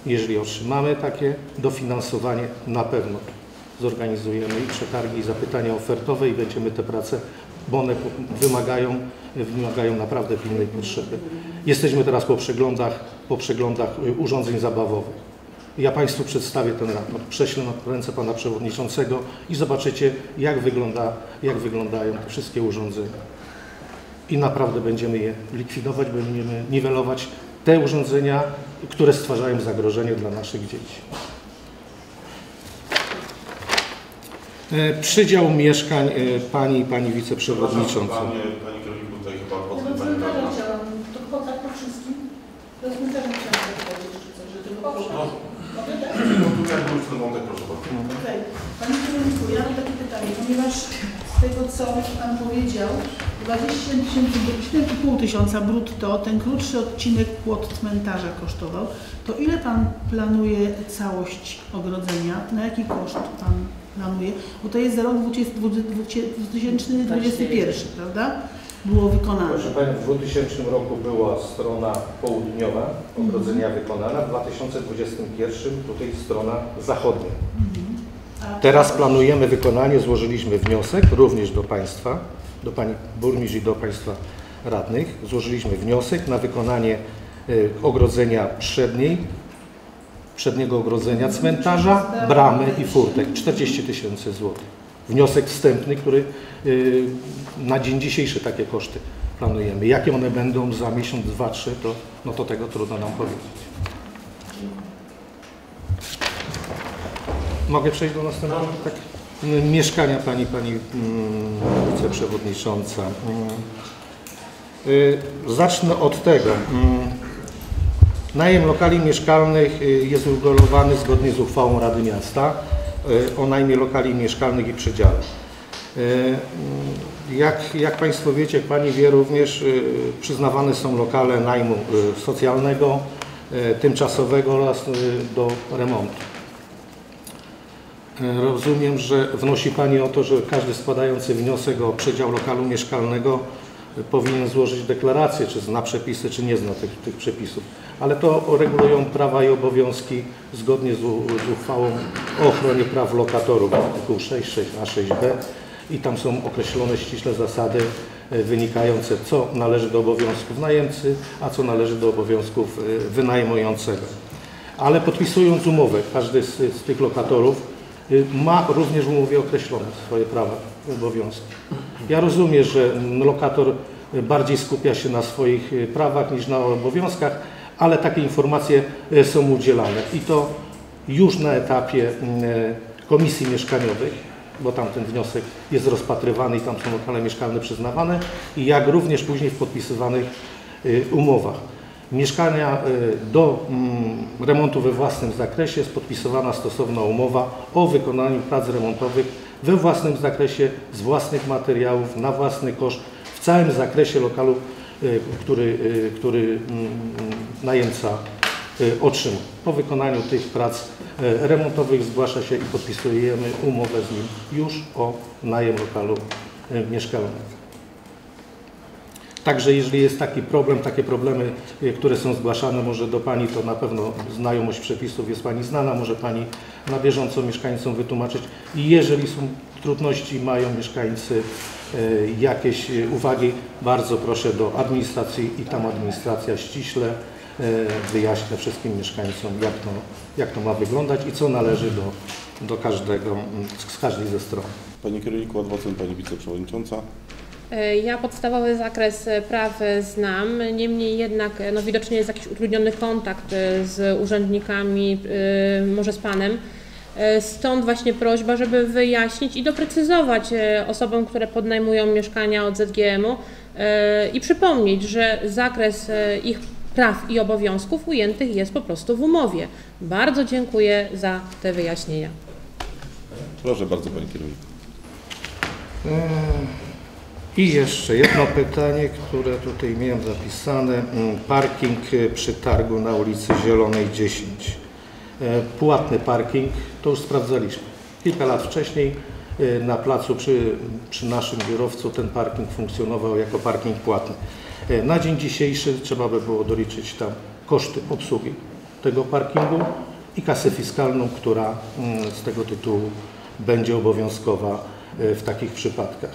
Jeżeli otrzymamy takie dofinansowanie, na pewno zorganizujemy i przetargi, i zapytania ofertowe i będziemy te prace, bo one wymagają, wymagają naprawdę pilnej potrzeby. Jesteśmy teraz po przeglądach, po przeglądach y, urządzeń zabawowych. Ja Państwu przedstawię ten raport, prześlę na ręce Pana Przewodniczącego i zobaczycie, jak, wygląda, jak wyglądają te wszystkie urządzenia. I naprawdę będziemy je likwidować, będziemy niwelować te urządzenia, które stwarzają zagrożenie dla naszych dzieci. E, Przydział mieszkań e, Pani i Pani Wiceprzewodnicząca. Panie, panie kierowniku, tutaj chyba do cmentarza chciałam, to chyba tak po wszystkim. Do cmentarza chciałam powiedzieć jeszcze coś, że tylko No. Mogę tak? No tutaj już ten wątek, proszę bardzo. Okej. Panie kierowniku, ja mam takie pytanie, ponieważ z tego, co Pan powiedział, 27 tysięcy, 7,5 tysiąca brutto, ten krótszy odcinek płot cmentarza kosztował, to ile Pan planuje całość ogrodzenia? Na jaki koszt Pan planuje? Bo to jest za rok 20, 2021, prawda? było wykonane? Proszę Pani, w 2000 roku była strona południowa ogrodzenia wykonana, w 2021 tutaj strona zachodnia. A Teraz planujemy wykonanie, złożyliśmy wniosek również do Państwa, do Pani Burmistrz i do Państwa radnych. Złożyliśmy wniosek na wykonanie y, ogrodzenia przedniej, przedniego ogrodzenia cmentarza, bramy i furtek. 40 tysięcy złotych. Wniosek wstępny, który y, na dzień dzisiejszy takie koszty planujemy. Jakie one będą za miesiąc, dwa, trzy, to, no to tego trudno nam powiedzieć. Mogę przejść do następnego? Tak. M, Mieszkania pani, pani mm, wiceprzewodnicząca. Mm. Y, Zacznę od tego. Najem lokali mieszkalnych y, jest uregulowany zgodnie z uchwałą Rady Miasta y, o najmie lokali mieszkalnych i przedziale. Y, Jak, jak Państwo wiecie, jak Pani wie również, przyznawane są lokale najmu socjalnego, tymczasowego oraz do remontu. Rozumiem, że wnosi Pani o to, że każdy składający wniosek o przedział lokalu mieszkalnego powinien złożyć deklarację, czy zna przepisy, czy nie zna tych, tych przepisów. Ale to regulują prawa i obowiązki zgodnie z, z uchwałą o ochronie praw lokatorów, artykuł 6, 6a, 6b i tam są określone ściśle zasady e, wynikające, co należy do obowiązków najemcy, a co należy do obowiązków e, wynajmującego. Ale podpisując umowę, każdy z, z tych lokatorów y, ma również w umowie określone swoje prawa obowiązki. Ja rozumiem, że lokator y, bardziej skupia się na swoich y, prawach niż na obowiązkach, ale takie informacje y, są udzielane i to już na etapie y, komisji mieszkaniowych, bo tam ten wniosek jest rozpatrywany i tam są lokale mieszkalne przyznawane i jak również później w podpisywanych y, umowach. Mieszkania do mm, remontu we własnym zakresie jest podpisywana stosowna umowa o wykonaniu prac remontowych we własnym zakresie, z własnych materiałów, na własny koszt, w całym zakresie lokalu, który, y, który mm, najemca y, otrzyma. Po wykonaniu tych prac y, remontowych zgłasza się i podpisujemy umowę z nim już o najem lokalu y, mieszkalnego. Także jeżeli jest taki problem, takie problemy, y, które są zgłaszane może do Pani, to na pewno znajomość przepisów jest Pani znana, może Pani na bieżąco mieszkańcom wytłumaczyć. I jeżeli są trudności, mają mieszkańcy y, jakieś uwagi, bardzo proszę do administracji i tam administracja ściśle y, wyjaśnia wszystkim mieszkańcom, jak to, jak to ma wyglądać i co należy do, do każdego, z każdej ze stron. Panie kierowniku, adwocem Pani wiceprzewodnicząca. E, Ja podstawowy zakres e, praw e, znam, niemniej jednak e, no, widocznie jest jakiś utrudniony kontakt e, z urzędnikami, e, może z Panem. E, Stąd właśnie prośba, żeby wyjaśnić i doprecyzować e, osobom, które podnajmują mieszkania od ZGM-u e, i przypomnieć, że zakres ich praw i obowiązków ujętych jest po prostu w umowie. Bardzo dziękuję za te wyjaśnienia. Proszę bardzo, Panie kierowniku. I jeszcze jedno pytanie, które tutaj miałem zapisane. Mm, Parking przy targu na ulicy Zielonej 10. E, Płatny parking, to już sprawdzaliśmy. Kilka lat wcześniej y, na placu przy, przy naszym biurowcu ten parking funkcjonował jako parking płatny. E, Na dzień dzisiejszy trzeba by było doliczyć tam koszty obsługi tego parkingu i kasę fiskalną, która mm, z tego tytułu będzie obowiązkowa e, w takich przypadkach.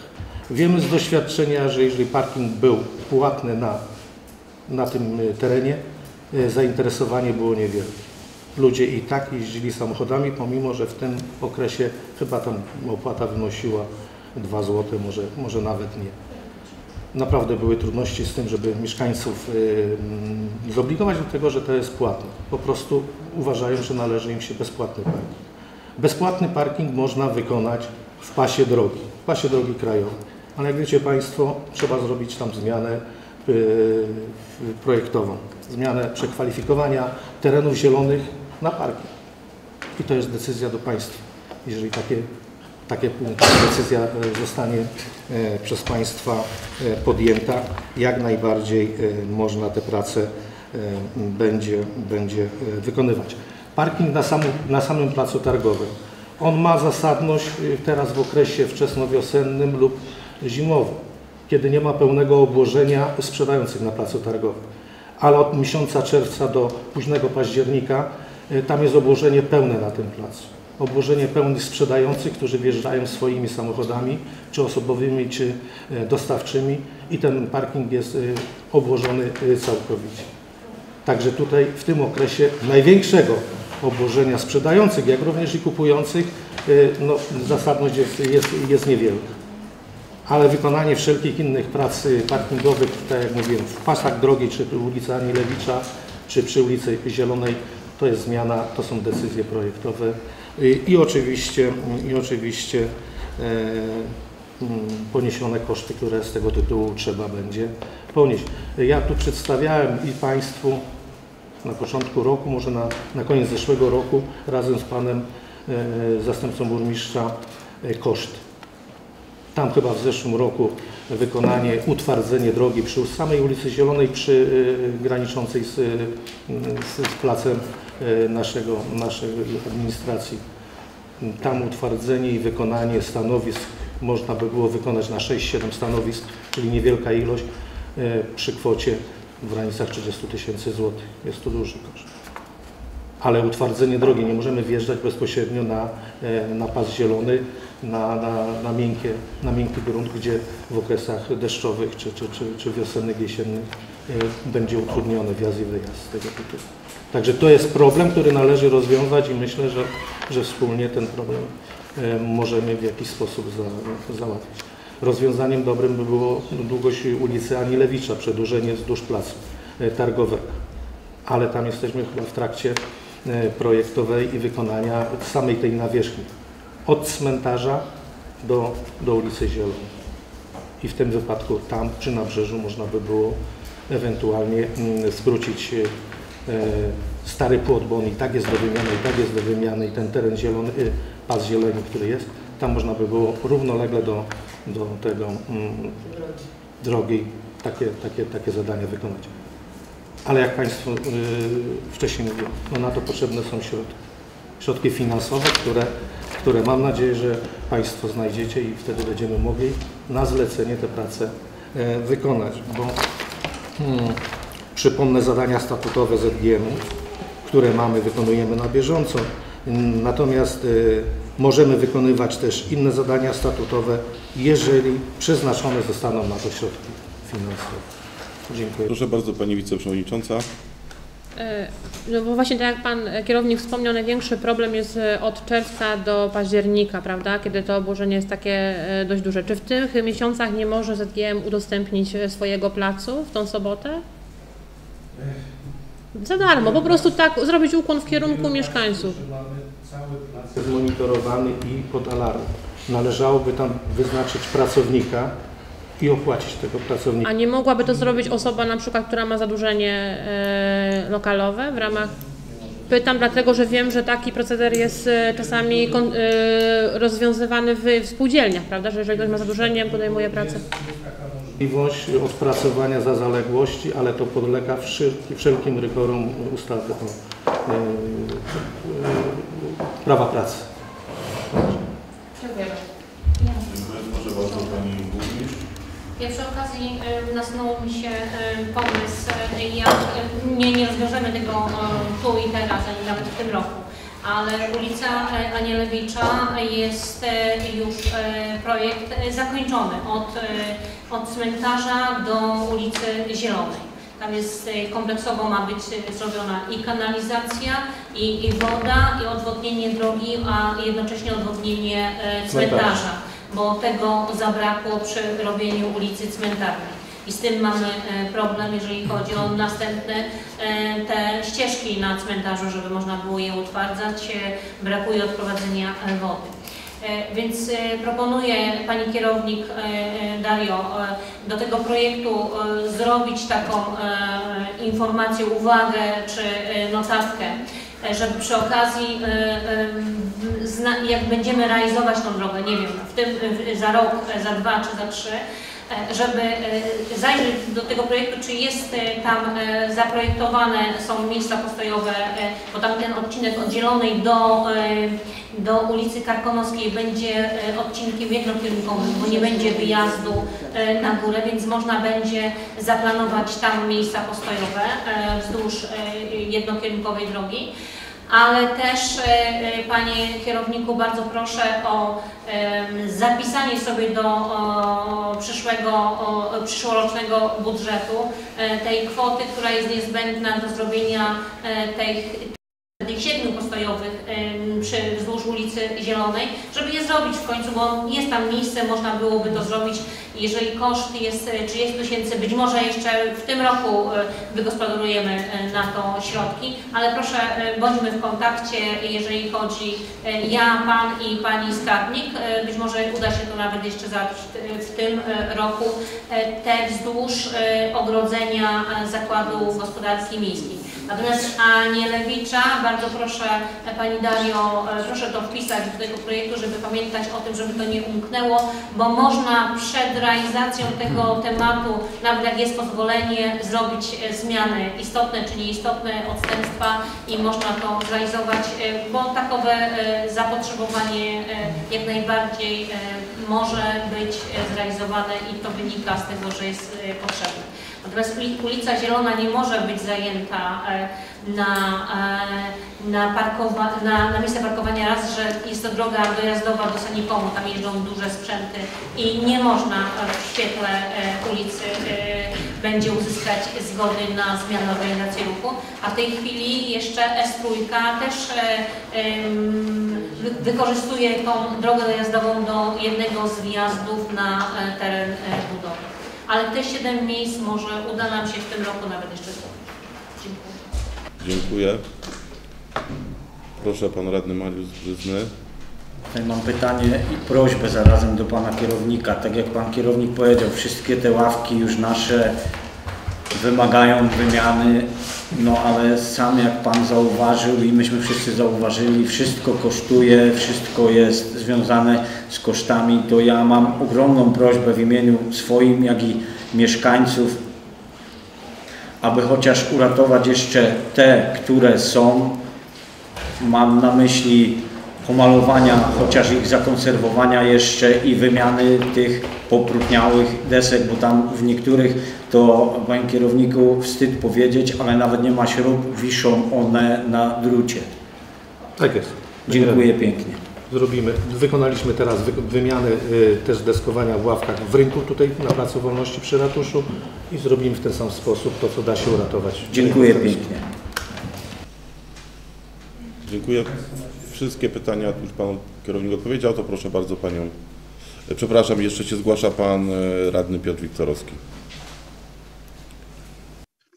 Wiemy z doświadczenia, że jeżeli parking był płatny na, na tym terenie, zainteresowanie było niewielkie. Ludzie i tak jeździli samochodami, pomimo że w tym okresie chyba tam opłata wynosiła 2 zł, może, może nawet nie. Naprawdę były trudności z tym, żeby mieszkańców y, mm, zobligować do tego, że to jest płatne. Po prostu uważają, że należy im się bezpłatny parking. Bezpłatny parking można wykonać w pasie drogi, w pasie drogi krajowej. Ale jak wiecie Państwo, trzeba zrobić tam zmianę y, projektową, zmianę przekwalifikowania terenów zielonych na parking. I to jest decyzja do Państwa. Jeżeli takie, takie decyzja e, zostanie e, przez Państwa e, podjęta, jak najbardziej można te prace będzie, będzie wykonywać. Parking na samym, na samym placu targowym. On ma zasadność teraz w okresie wczesnowiosennym lub zimowym. kiedy nie ma pełnego obłożenia sprzedających na placu targowym. Ale od miesiąca czerwca do późnego października tam jest obłożenie pełne na tym placu. Obłożenie pełne sprzedających, którzy wjeżdżają swoimi samochodami, czy osobowymi, czy y, dostawczymi i ten parking jest y, obłożony całkowicie. Także tutaj w tym okresie największego obłożenia sprzedających, jak również i kupujących, no, zasadność jest, jest, jest niewielka. Ale wykonanie wszelkich innych prac parkingowych, tak jak mówiłem, w pasach drogi, czy ulicy Anilewicza, czy przy ulicy Zielonej, to jest zmiana, to są decyzje projektowe i, oczywiście, i oczywiście e, mm, poniesione koszty, które z tego tytułu trzeba będzie ponieść. Ja tu przedstawiałem i Państwu na początku roku, może na, na koniec zeszłego roku, razem z Panem e, zastępcą burmistrza e, koszty. Tam chyba w zeszłym roku wykonanie, utwardzenie drogi przy samej ulicy Zielonej, przy graniczącej z, z, z placem naszego, naszej administracji. Tam utwardzenie i wykonanie stanowisk można by było wykonać na 6-7 stanowisk, czyli niewielka ilość y, przy kwocie w granicach 30 tysięcy złotych. Jest to duży koszt. Ale utwardzenie drogi, nie możemy wjeżdżać bezpośrednio na, e, na pas zielony, na, na, na, miękkie, na miękki grunt, gdzie w okresach deszczowych czy, czy, czy, czy wiosennych, jesiennych e, będzie utrudniony wjazd i wyjazd z tego tytułu. Także to jest problem, który należy rozwiązać i myślę, że, że wspólnie ten problem e, możemy w jakiś sposób za, załatwić. Rozwiązaniem dobrym by było długość ulicy Anilewicza, przedłużenie wzdłuż placu e, targowego. Ale tam jesteśmy chyba w trakcie e, projektowej i wykonania samej tej nawierzchni. Od cmentarza do, do ulicy Zielonej. I w tym wypadku tam przy nabrzeżu można by było ewentualnie mm, skrócić e, stary płot, bo on i tak jest do wymiany, i tak jest do wymiany i ten teren zielony, y, pas zieleni, który jest, tam można by było równolegle do, do tego mm, drogi takie, takie, takie zadania wykonać. Ale jak Państwu y, wcześniej mówiłem, no na to potrzebne są środki. Środki finansowe, które, które mam nadzieję, że Państwo znajdziecie i wtedy będziemy mogli na zlecenie te prace e, wykonać, bo hmm, przypomnę zadania statutowe ZGM-u, które mamy, wykonujemy na bieżąco. Natomiast y, możemy wykonywać też inne zadania statutowe, jeżeli przeznaczone zostaną na to środki finansowe. Dziękuję. Proszę bardzo Pani Wiceprzewodnicząca. E, No bo właśnie tak jak Pan kierownik wspomniał, największy problem jest e, od czerwca do października, prawda, kiedy to obłożenie jest takie e, dość duże. Czy w tych miesiącach nie może ZGM udostępnić swojego placu w tą sobotę? Za darmo, po prostu tak zrobić ukłon w kierunku mieszkańców. Cały plac jest monitorowany i pod alarm. Należałoby tam wyznaczyć pracownika i opłacić tego pracownika. A nie mogłaby to zrobić osoba na przykład, która ma zadłużenie e, lokalowe w ramach... Pytam dlatego, że wiem, że taki proceder jest e, czasami kon, e, rozwiązywany w, w spółdzielniach, prawda, że jeżeli ktoś ma zadłużenie, podejmuje pracę. Możliwość odpracowania za zaległości, ale to podlega wszelki, wszelkim rygorom ustawy o e, e, prawa pracy. Dziękuję. Proszę bardzo Pani Burmistrz. Ja przy okazji y, nasunął mi się pomysł, jak nie, nie rozwiążemy tego tu i teraz, ani nawet w tym roku, ale ulica Anielewicza jest y, już y, projekt zakończony od, y, od cmentarza do ulicy Zielonej. Tam jest kompleksowo ma być zrobiona i kanalizacja, i, i woda, i odwodnienie drogi, a jednocześnie odwodnienie cmentarza bo tego zabrakło przy robieniu ulicy Cmentarnej. I z tym mamy e, problem, jeżeli chodzi o następne e, te ścieżki na cmentarzu, żeby można było je utwardzać. E, Brakuje odprowadzenia wody. Więc proponuję Pani Kierownik Dario do tego projektu zrobić taką informację, uwagę czy notatkę, żeby przy okazji, jak będziemy realizować tą drogę, nie wiem, w tym, za rok, za dwa czy za trzy, żeby e, zajrzeć do tego projektu, czy jest e, tam zaprojektowane, są miejsca postojowe, bo tam ten odcinek od Zielonej do, do ulicy Karkonoskiej będzie odcinkiem jednokierunkowym, bo nie będzie wyjazdu na górę, więc można będzie zaplanować tam miejsca postojowe wzdłuż jednokierunkowej drogi ale też e, e, Panie Kierowniku bardzo proszę o zapisanie sobie do przyszłego, przyszłorocznego budżetu e, tej kwoty, która jest niezbędna do zrobienia tej, tych siedmiu postojowych przy, wzdłuż ulicy Zielonej, żeby je zrobić w końcu, bo jest tam miejsce, można byłoby to zrobić jeżeli koszt jest 30 e, tysięcy, być może jeszcze w tym roku e, wygospodarujemy e, na to środki, ale proszę bądźmy w kontakcie, jeżeli chodzi ja, Pan i Pani Skarbnik. Być może uda się to nawet jeszcze w tym roku te wzdłuż ogrodzenia Zakładu Gospodarki Miejskiej. Natomiast Anielewicza, bardzo proszę Pani Dario, proszę to wpisać do tego projektu, żeby pamiętać o tym, żeby to nie umknęło, bo można przed realizacją tego tematu, nawet jak jest pozwolenie, zrobić e, zmiany istotne czy nieistotne, odstępstwa i można to zrealizować, e, bo takowe e, zapotrzebowanie jak najbardziej może być zrealizowane i to wynika z tego, że jest potrzebne. Natomiast ulica Zielona nie może być zajęta na, e, na, parkowa na, na miejsce parkowania raz, że jest to droga wyjazdowa do Sanikomu, tam jeżdżą duże sprzęty i nie można w świetle e, ulicy e, będzie uzyskać zgody na zmianę organizacji ruchu, a w tej chwili jeszcze S3 też wykorzystuje tą drogę dojazdową do jednego z wjazdów na teren budowy. Ale te 7 miejsc może uda nam się w tym roku nawet jeszcze zrobić. Dziękuję. Proszę, pan radny Mariusz. Tutaj mam pytanie i prośbę zarazem do pana kierownika. Tak jak pan kierownik powiedział, wszystkie te ławki już nasze wymagają wymiany, no ale sam jak pan zauważył i myśmy wszyscy zauważyli, wszystko kosztuje, wszystko jest związane z kosztami, to ja mam ogromną prośbę w imieniu swoim, jak i mieszkańców aby chociaż uratować jeszcze te, które są. Mam na myśli pomalowania, chociaż ich zakonserwowania jeszcze i wymiany tych poprutniałych desek, bo tam w niektórych to, panie kierowniku, wstyd powiedzieć, ale nawet nie ma śrub, wiszą one na drucie. Tak jest. Dziękuję pięknie zrobimy. Wykonaliśmy teraz wymiany y, też deskowania w ławkach w rynku tutaj na Placu Wolności przy ratuszu i zrobimy w ten sam sposób to, co da się uratować. Dziękuję pięknie. Dziękuję. Wszystkie pytania już Pan kierownik odpowiedział, to proszę bardzo Panią. E, przepraszam, jeszcze się zgłasza Pan e, Radny Piotr Wiktorowski.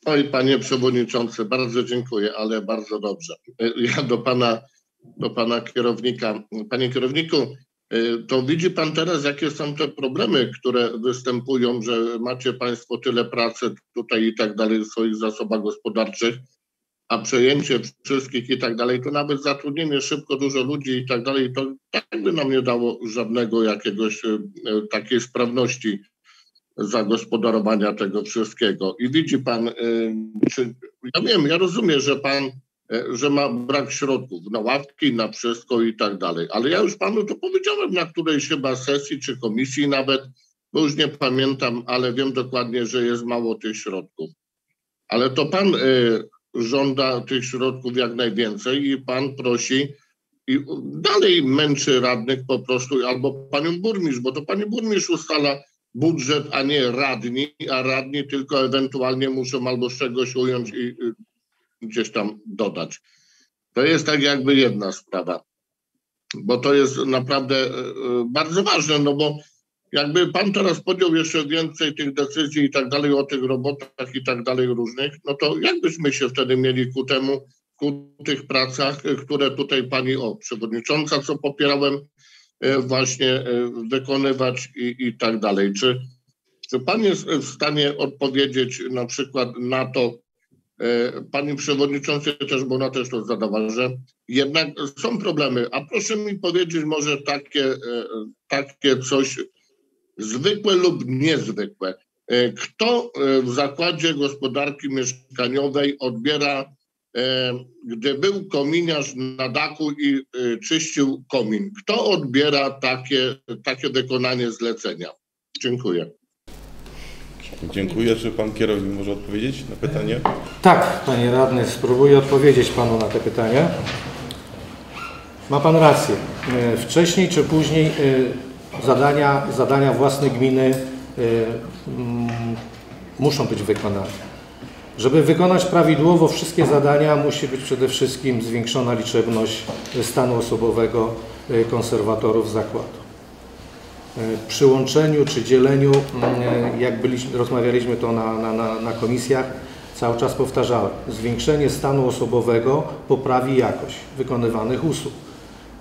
Oj, Panie Przewodniczący, bardzo dziękuję, ale bardzo dobrze. E, ja do Pana do pana kierownika. Panie kierowniku, y, to widzi pan teraz, jakie są te problemy, które występują, że macie państwo tyle pracy tutaj i tak dalej w swoich zasobach gospodarczych, a przejęcie wszystkich i tak dalej, to nawet zatrudnienie szybko dużo ludzi i tak dalej, to tak by nam nie dało żadnego jakiegoś y, takiej sprawności zagospodarowania tego wszystkiego. I widzi pan, czy, ja wiem, ja rozumiem, że pan E, że ma brak środków na ławki, na wszystko i tak dalej. Ale ja już panu to powiedziałem na którejś chyba sesji czy komisji nawet, bo już nie pamiętam, ale wiem dokładnie, że jest mało tych środków. Ale to pan żąda tych środków jak najwięcej i pan prosi i dalej męczy radnych po prostu albo panią burmistrz, bo to pani burmistrz ustala budżet, a nie radni, a radni tylko ewentualnie muszą albo z czegoś ująć i gdzieś tam dodać. To jest tak jakby jedna sprawa, bo to jest naprawdę e, e, bardzo ważne, no bo jakby pan teraz podjął jeszcze więcej tych decyzji i tak dalej o tych robotach i tak dalej różnych, no to jakbyśmy się wtedy mieli ku temu, ku tych pracach, które tutaj pani, o, przewodnicząca, co popierałem, e, właśnie wykonywać i, i tak dalej. Czy, czy pan jest w stanie odpowiedzieć na przykład na to, E, pani przewodniczący też, bo ona też to zadawała, że jednak są problemy. A proszę mi powiedzieć może takie, e, takie coś, zwykłe lub niezwykłe. E, kto e, w zakładzie gospodarki mieszkaniowej odbiera, e, gdy był kominiarz na dachu i czyścił komin, kto odbiera takie, takie wykonanie zlecenia? Dziękuję. Dziękuję. Czy pan kierownik może odpowiedzieć na pytanie? Tak, panie radny, spróbuję odpowiedzieć panu na te pytania. Ma pan rację. Wcześniej czy później zadania, zadania własne gminy mm, muszą być wykonane. Żeby wykonać prawidłowo wszystkie zadania, musi być przede wszystkim zwiększona liczebność stanu osobowego e, konserwatorów zakładu. E, przy łączeniu czy dzieleniu, mm, jak byliśmy, rozmawialiśmy to na, na, na komisjach, cały czas powtarzałem, zwiększenie stanu osobowego poprawi jakość wykonywanych usług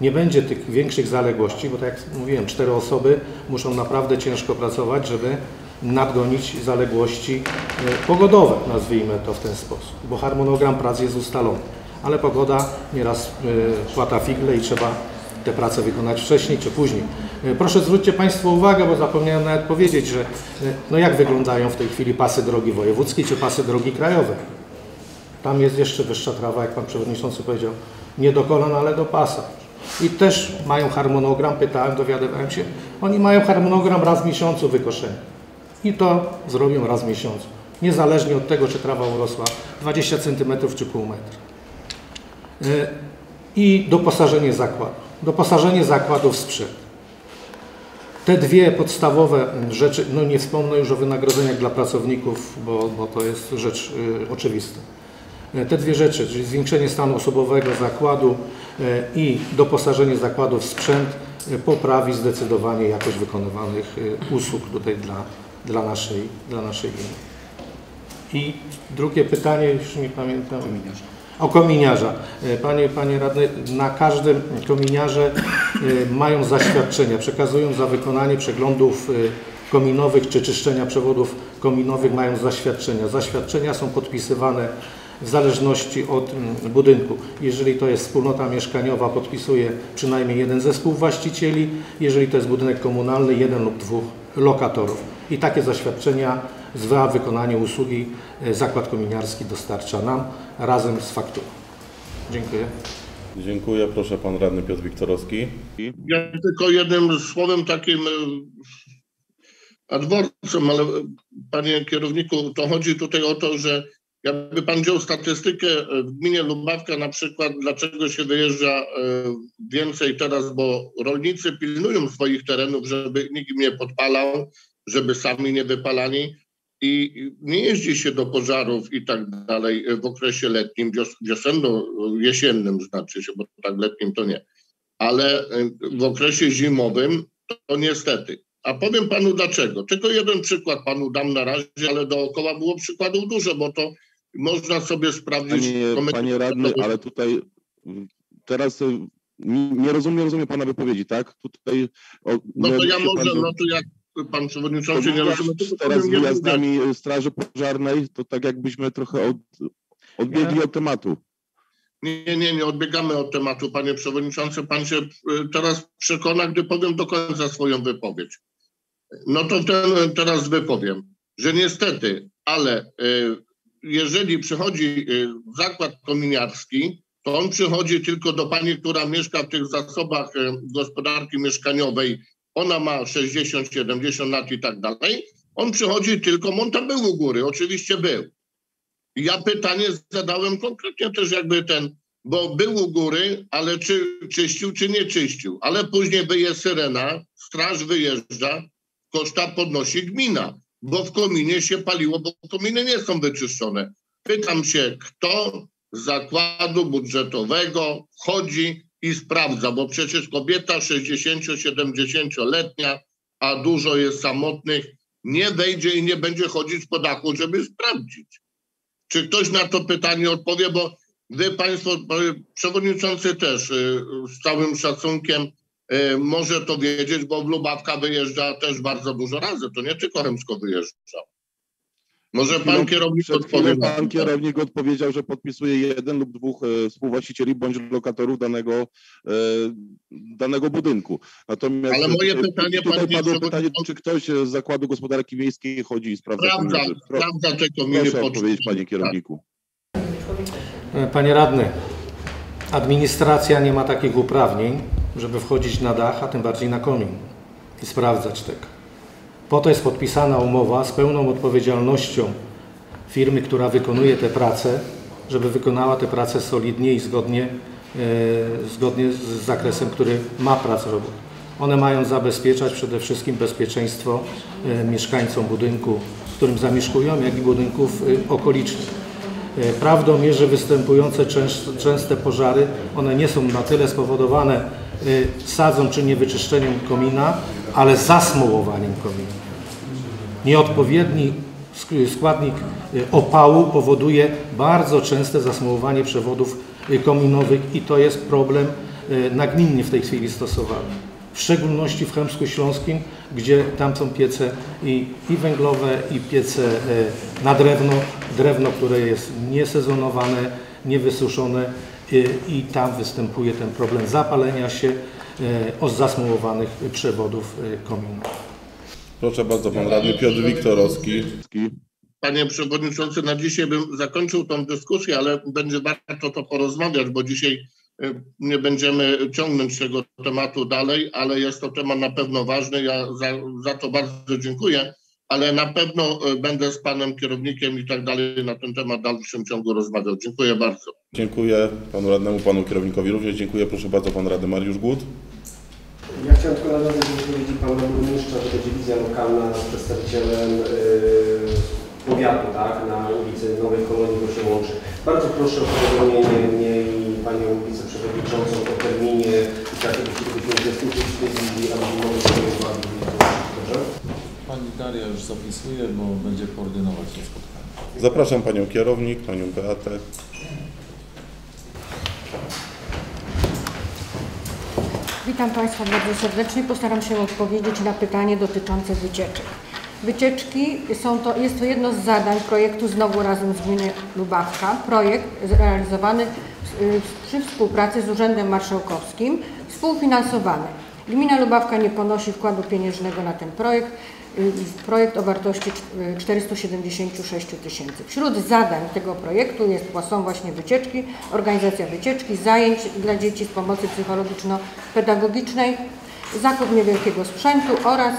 nie będzie tych większych zaległości, bo tak jak mówiłem, cztery osoby muszą naprawdę ciężko pracować, żeby nadgonić zaległości e, pogodowe, nazwijmy to w ten sposób, bo harmonogram prac jest ustalony, ale pogoda nieraz e, płata figle i trzeba te prace wykonać wcześniej czy później. E, proszę zwróćcie Państwo uwagę, bo zapomniałem nawet powiedzieć, że no jak wyglądają w tej chwili pasy drogi wojewódzkiej czy pasy drogi krajowej. Tam jest jeszcze wyższa trawa, jak Pan Przewodniczący powiedział, nie do kolan, ale do pasa i też mają harmonogram, pytałem, dowiadywałem się, oni mają harmonogram raz w miesiącu wykoszenia. I to zrobią raz w miesiącu. Niezależnie od tego, czy trawa urosła 20 cm czy pół metra. E, I doposażenie zakładu. Doposażenie zakładu w sprzęt. Te dwie podstawowe rzeczy, no nie wspomnę już o wynagrodzeniach dla pracowników, bo, bo to jest rzecz y, oczywista. E, te dwie rzeczy, czyli zwiększenie stanu osobowego zakładu e, i doposażenie zakładu w sprzęt e, poprawi zdecydowanie jakość wykonywanych usług tutaj dla, dla, naszej, dla naszej gminy. I drugie pytanie, już nie pamiętam. Kominiarza. O kominiarza. Panie, panie radny, na każdym kominiarze mają zaświadczenia, przekazują za wykonanie przeglądów kominowych czy czyszczenia przewodów kominowych mają zaświadczenia. Zaświadczenia są podpisywane w zależności od mm, budynku. Jeżeli to jest wspólnota mieszkaniowa, podpisuje przynajmniej jeden ze współwłaścicieli, jeżeli to jest budynek komunalny, jeden lub dwóch lokatorów. I takie zaświadczenia za wykonanie usługi e, zakład kominiarski dostarcza nam razem z fakturą. Dziękuję. Dziękuję. Proszę pan radny Piotr Wiktorowski. Ja tylko jednym słowem takim e, adworcem, ale panie kierowniku, to chodzi tutaj o to, że jakby pan wziął statystykę e, w gminie Lubawka na przykład, dlaczego się wyjeżdża e, więcej teraz, bo rolnicy pilnują swoich terenów, żeby nikt nie podpalał, żeby sami nie wypalani i nie jeździ się do pożarów i tak dalej w okresie letnim, wiosenno-jesiennym znaczy się, bo tak letnim to nie, ale e, w okresie zimowym to niestety. A powiem panu dlaczego. Tylko jeden przykład panu dam na razie, ale dookoła było przykładów dużo, bo to można sobie sprawdzić. Panie, panie radny, ale tutaj teraz y, nie rozumiem, rozumiem pana wypowiedzi, tak? Tutaj o, no to ja może, pan, no to jak pan przewodniczący nie rozumie, teraz z wyjazdami Straży Pożarnej, to tak jakbyśmy trochę od, odbiegli ja. od tematu. Nie, nie, nie odbiegamy od tematu, panie przewodniczący. Pan się y, teraz przekona, gdy powiem do końca swoją wypowiedź. No to ten, teraz wypowiem, że niestety, ale y, jeżeli przychodzi y, zakład kominiarski, to on przychodzi tylko do pani, która mieszka w tych zasobach y, gospodarki mieszkaniowej. Ona ma 60, 70 lat i tak dalej. On przychodzi tylko, on tam był u góry, oczywiście był. Ja pytanie zadałem konkretnie też jakby ten, bo był u góry, ale czy czyścił, czy nie czyścił. Ale później wyje syrena, straż wyjeżdża, koszta podnosi gmina bo w kominie się paliło, bo kominy nie są wyczyszczone. Pytam się, kto z zakładu budżetowego wchodzi i sprawdza, bo przecież kobieta 60-70-letnia, a dużo jest samotnych, nie wejdzie i nie będzie chodzić po dachu, żeby sprawdzić. Czy ktoś na to pytanie odpowie, bo wy państwo, przewodniczący też y, z całym szacunkiem może to wiedzieć, bo Lubawka wyjeżdża też bardzo dużo razy. To nie tylko Chemsko wyjeżdża. Może pan kierownik odpowie pan kierownik odpowiedział, że podpisuje jeden lub dwóch e, współwłaścicieli bądź lokatorów danego, e, danego budynku. Natomiast Ale moje pytanie, tutaj panie padło pytanie, czy ktoś z Zakładu Gospodarki Miejskiej chodzi i sprawdza kominy. Pro- sprawdza te kominy Proszę po odpowiedzieć panie kierowniku. E, Panie radny, administracja nie ma takich uprawnień, żeby wchodzić na dach, a tym bardziej na komin i sprawdzać tego. Po to jest podpisana umowa z pełną odpowiedzialnością firmy, która wykonuje te prace, żeby wykonała te prace solidnie i zgodnie, e, zgodnie z zakresem, który ma prac robić. One mają zabezpieczać przede wszystkim bezpieczeństwo e, mieszkańcom budynku, w którym zamieszkują, jak i budynków e, okolicznych. E, Prawdą jest, że występujące częst- częste pożary, one nie są na tyle spowodowane sadzą czy niewyczyszczeniem komina, ale zasmołowaniem komina. Nieodpowiedni sk- składnik e, opału powoduje bardzo częste zasmołowanie przewodów e, kominowych i to jest problem nagminnie w tej chwili stosowany. W szczególności w Chełmsku Śląskim, gdzie tam są piece i, i węglowe, i piece na drewno, drewno, które jest niesezonowane, niewysuszone i tam występuje ten problem zapalenia się e, od zasmołowanych przewodów e, kominowych. Proszę bardzo, pan radny Piotr Wiktorowski. Panie Przewodniczący, na dzisiaj bym zakończył tą dyskusję, ale będzie warto to porozmawiać, bo dzisiaj y, nie będziemy ciągnąć tego tematu dalej, ale jest to temat na pewno ważny. Ja za, za to bardzo dziękuję, ale na pewno y, będę z panem kierownikiem i tak dalej na ten temat w dalszym ciągu rozmawiał. Dziękuję bardzo. Dziękuję panu radnemu, panu kierownikowi również. Dziękuję. Proszę bardzo, pan radny Mariusz Głód. Ja chciałem tylko nawiązać do wypowiedzi pana burmistrza, że będzie wizja lokalna z przedstawicielem yy, powiatu, tak, na ulicy Nowej Kolonii, bo się łączy. Bardzo proszę o powiadomienie mnie i panią wiceprzewodniczącą o terminie i takiej byśmy uczestniczyć w tej wizji, aby mogli sobie zbawić. Dobrze? Pani Daria już zapisuje, bo będzie koordynować to spotkanie. Zapraszam panią kierownik, panią Beatę. Witam Państwa bardzo serdecznie. Postaram się odpowiedzieć na pytanie dotyczące wycieczek. Wycieczki są to, jest to jedno z zadań projektu Znowu Razem z Gminy Lubawka. Projekt zrealizowany y, przy współpracy z Urzędem Marszałkowskim, współfinansowany. Gmina Lubawka nie ponosi wkładu pieniężnego na ten projekt. Projekt o wartości cz- y, 476 tysięcy. Wśród zadań tego projektu jest, są właśnie wycieczki, organizacja wycieczki, zajęć dla dzieci z pomocy psychologiczno-pedagogicznej, zakup niewielkiego sprzętu oraz y,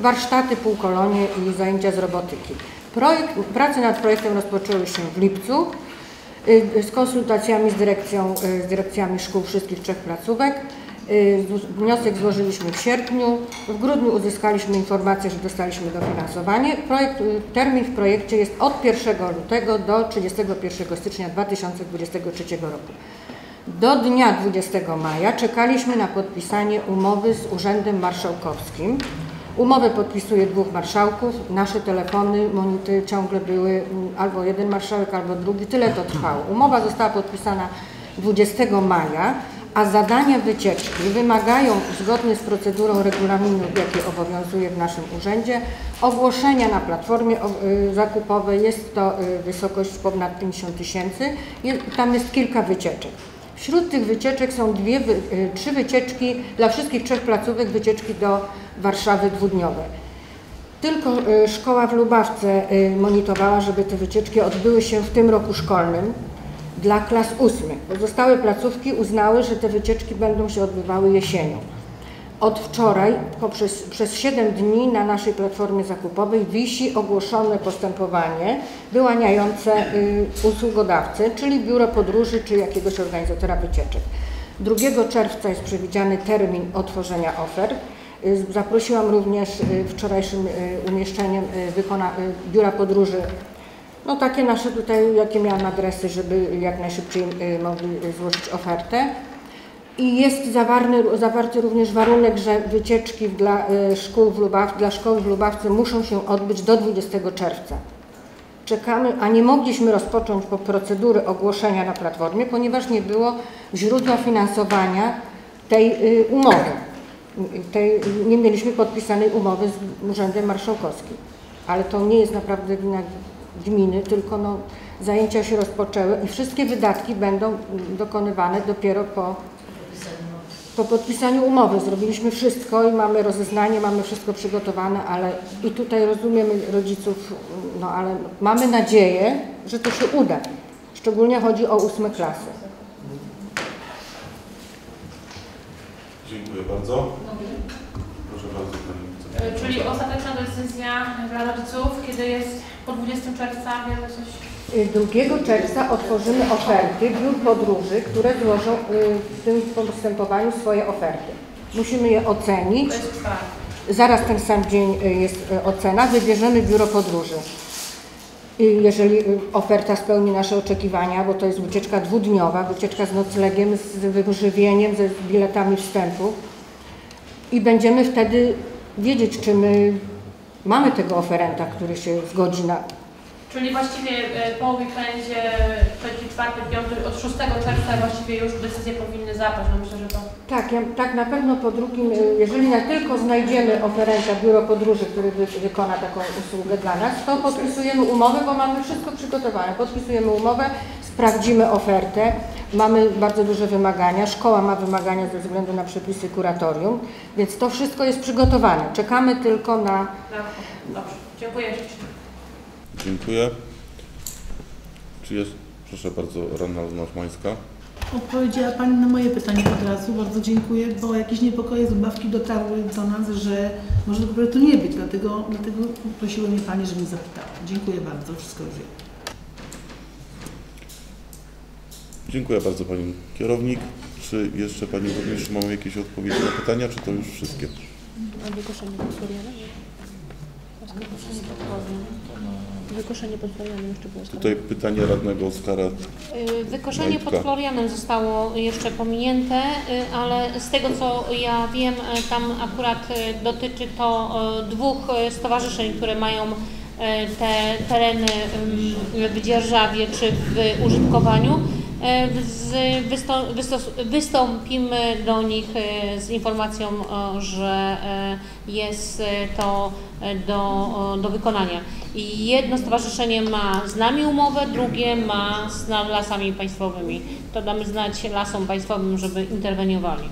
warsztaty, półkolonie i zajęcia z robotyki. Projekt, prace nad projektem rozpoczęły się w lipcu y, z konsultacjami z, dyrekcją, z dyrekcjami szkół wszystkich trzech placówek. Y, Wniosek złożyliśmy w sierpniu. W grudniu uzyskaliśmy informację, że dostaliśmy dofinansowanie. Projekt, y, termin w projekcie jest od 1 lutego do 31 stycznia 2023 roku. Do dnia 20 maja czekaliśmy na podpisanie umowy z Urzędem Marszałkowskim. Umowę podpisuje dwóch marszałków. Nasze telefony, monity ciągle były mm, albo jeden marszałek, albo drugi. Tyle to trwało. Umowa została podpisana 20 maja, a zadania wycieczki wymagają, zgodnie z procedurą regulaminu, jaki obowiązuje w naszym urzędzie, ogłoszenia na platformie y, zakupowej. Jest to y, wysokość ponad 50 tysięcy. Tam jest kilka wycieczek. Wśród tych wycieczek są dwie, y, trzy wycieczki dla wszystkich trzech placówek, wycieczki do Warszawy dwudniowe. Tylko szkoła w Lubawce monitorowała, żeby te wycieczki odbyły się w tym roku szkolnym dla klas ósmych. Pozostałe placówki uznały, że te wycieczki będą się odbywały jesienią. Od wczoraj poprzez, przez 7 dni na naszej platformie zakupowej wisi ogłoszone postępowanie wyłaniające y, usługodawcę, czyli biuro podróży czy jakiegoś organizatora wycieczek. 2 czerwca jest przewidziany termin otworzenia ofert. Y, Zaprosiłam również y, wczorajszym y, umieszczeniem wykona, biura podróży no takie nasze tutaj, jakie miałam adresy, żeby jak najszybciej y, mogli złożyć ofertę. I jest zawarty, zawarty również warunek, że wycieczki dla y, szkół w dla szkoły w Lubawce muszą się odbyć do 20 czerwca. Czekamy, a nie mogliśmy rozpocząć po procedury ogłoszenia na platformie, ponieważ nie było źródła finansowania tej y, umowy. Tej, nie mieliśmy podpisanej umowy z Urzędem Marszałkowskim. ale to nie jest naprawdę wina gminy, tylko no, zajęcia się rozpoczęły i wszystkie wydatki będą dokonywane dopiero po, po podpisaniu umowy. Zrobiliśmy wszystko i mamy rozeznanie, mamy wszystko przygotowane, ale i tutaj rozumiemy rodziców, no ale mamy nadzieję, że to się uda. Szczególnie chodzi o ósme klasy. Dziękuję bardzo. Proszę bardzo Pani Wiceprezes. Czyli ostateczna decyzja dla rodziców, kiedy jest po 20 czerwca, wiemy coś? 2 czerwca otworzymy oferty biur podróży, które złożą y, w tym postępowaniu swoje oferty. Musimy je ocenić. Zaraz ten sam dzień jest ocena, wybierzemy biuro podróży. Jeżeli oferta spełni nasze oczekiwania, bo to jest wycieczka dwudniowa, wycieczka z noclegiem, z wyżywieniem, ze biletami wstępu i będziemy wtedy wiedzieć, czy my mamy tego oferenta, który się zgodzi na Czyli właściwie e, po weekendzie, trzeci, czwarty, piąty, od 6 czerwca właściwie już decyzje powinny zapaść. No myślę, że to Tak, ja, tak na pewno po drugim, y, jeżeli na tylko znajdziemy oferenta biuro podróży, który wy, wykona taką usługę dla nas, to podpisujemy umowę, bo mamy wszystko przygotowane. Podpisujemy umowę, sprawdzimy ofertę, mamy bardzo duże wymagania, szkoła ma wymagania ze względu na przepisy kuratorium, więc to wszystko jest przygotowane. Czekamy tylko na... dobrze. Dziękuję. Dziękuję. Czy jest, proszę bardzo, Ranna Mańska. Odpowiedziała Pani na moje pytanie od razu. Bardzo dziękuję, bo jakieś niepokoje z ubawki dotarły do nas, że może tego projektu nie być, dlatego, dlatego prosiła mnie Pani, żebym zapytała. Dziękuję bardzo, wszystko już wiem. Dziękuję bardzo Pani Kierownik. Czy jeszcze Pani Burmistrz mamy jakieś odpowiedzi na pytania, czy to już wszystkie? Wygłoszenie podfoliane? Wykoszenie pod Florianem jeszcze było Tutaj pytanie radnego Oskara. Y, Wykoszenie Majtka. pod Florianem zostało jeszcze pominięte, y, ale z tego co ja wiem, y, tam akurat dotyczy to dwóch stowarzyszeń, które mają te tereny w dzierżawie czy w użytkowaniu. Wystos- wystąpimy do nich y, z informacją, o, że jest to do, do wykonania. I jedno stowarzyszenie ma z nami umowę, drugie ma z lasami państwowymi. To damy znać lasom państwowym, żeby interweniowali.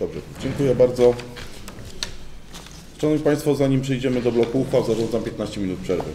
Dobrze, dziękuję bardzo. Szanowni Państwo, zanim przejdziemy do bloku uchwał, zarządzam 15 minut przerwy.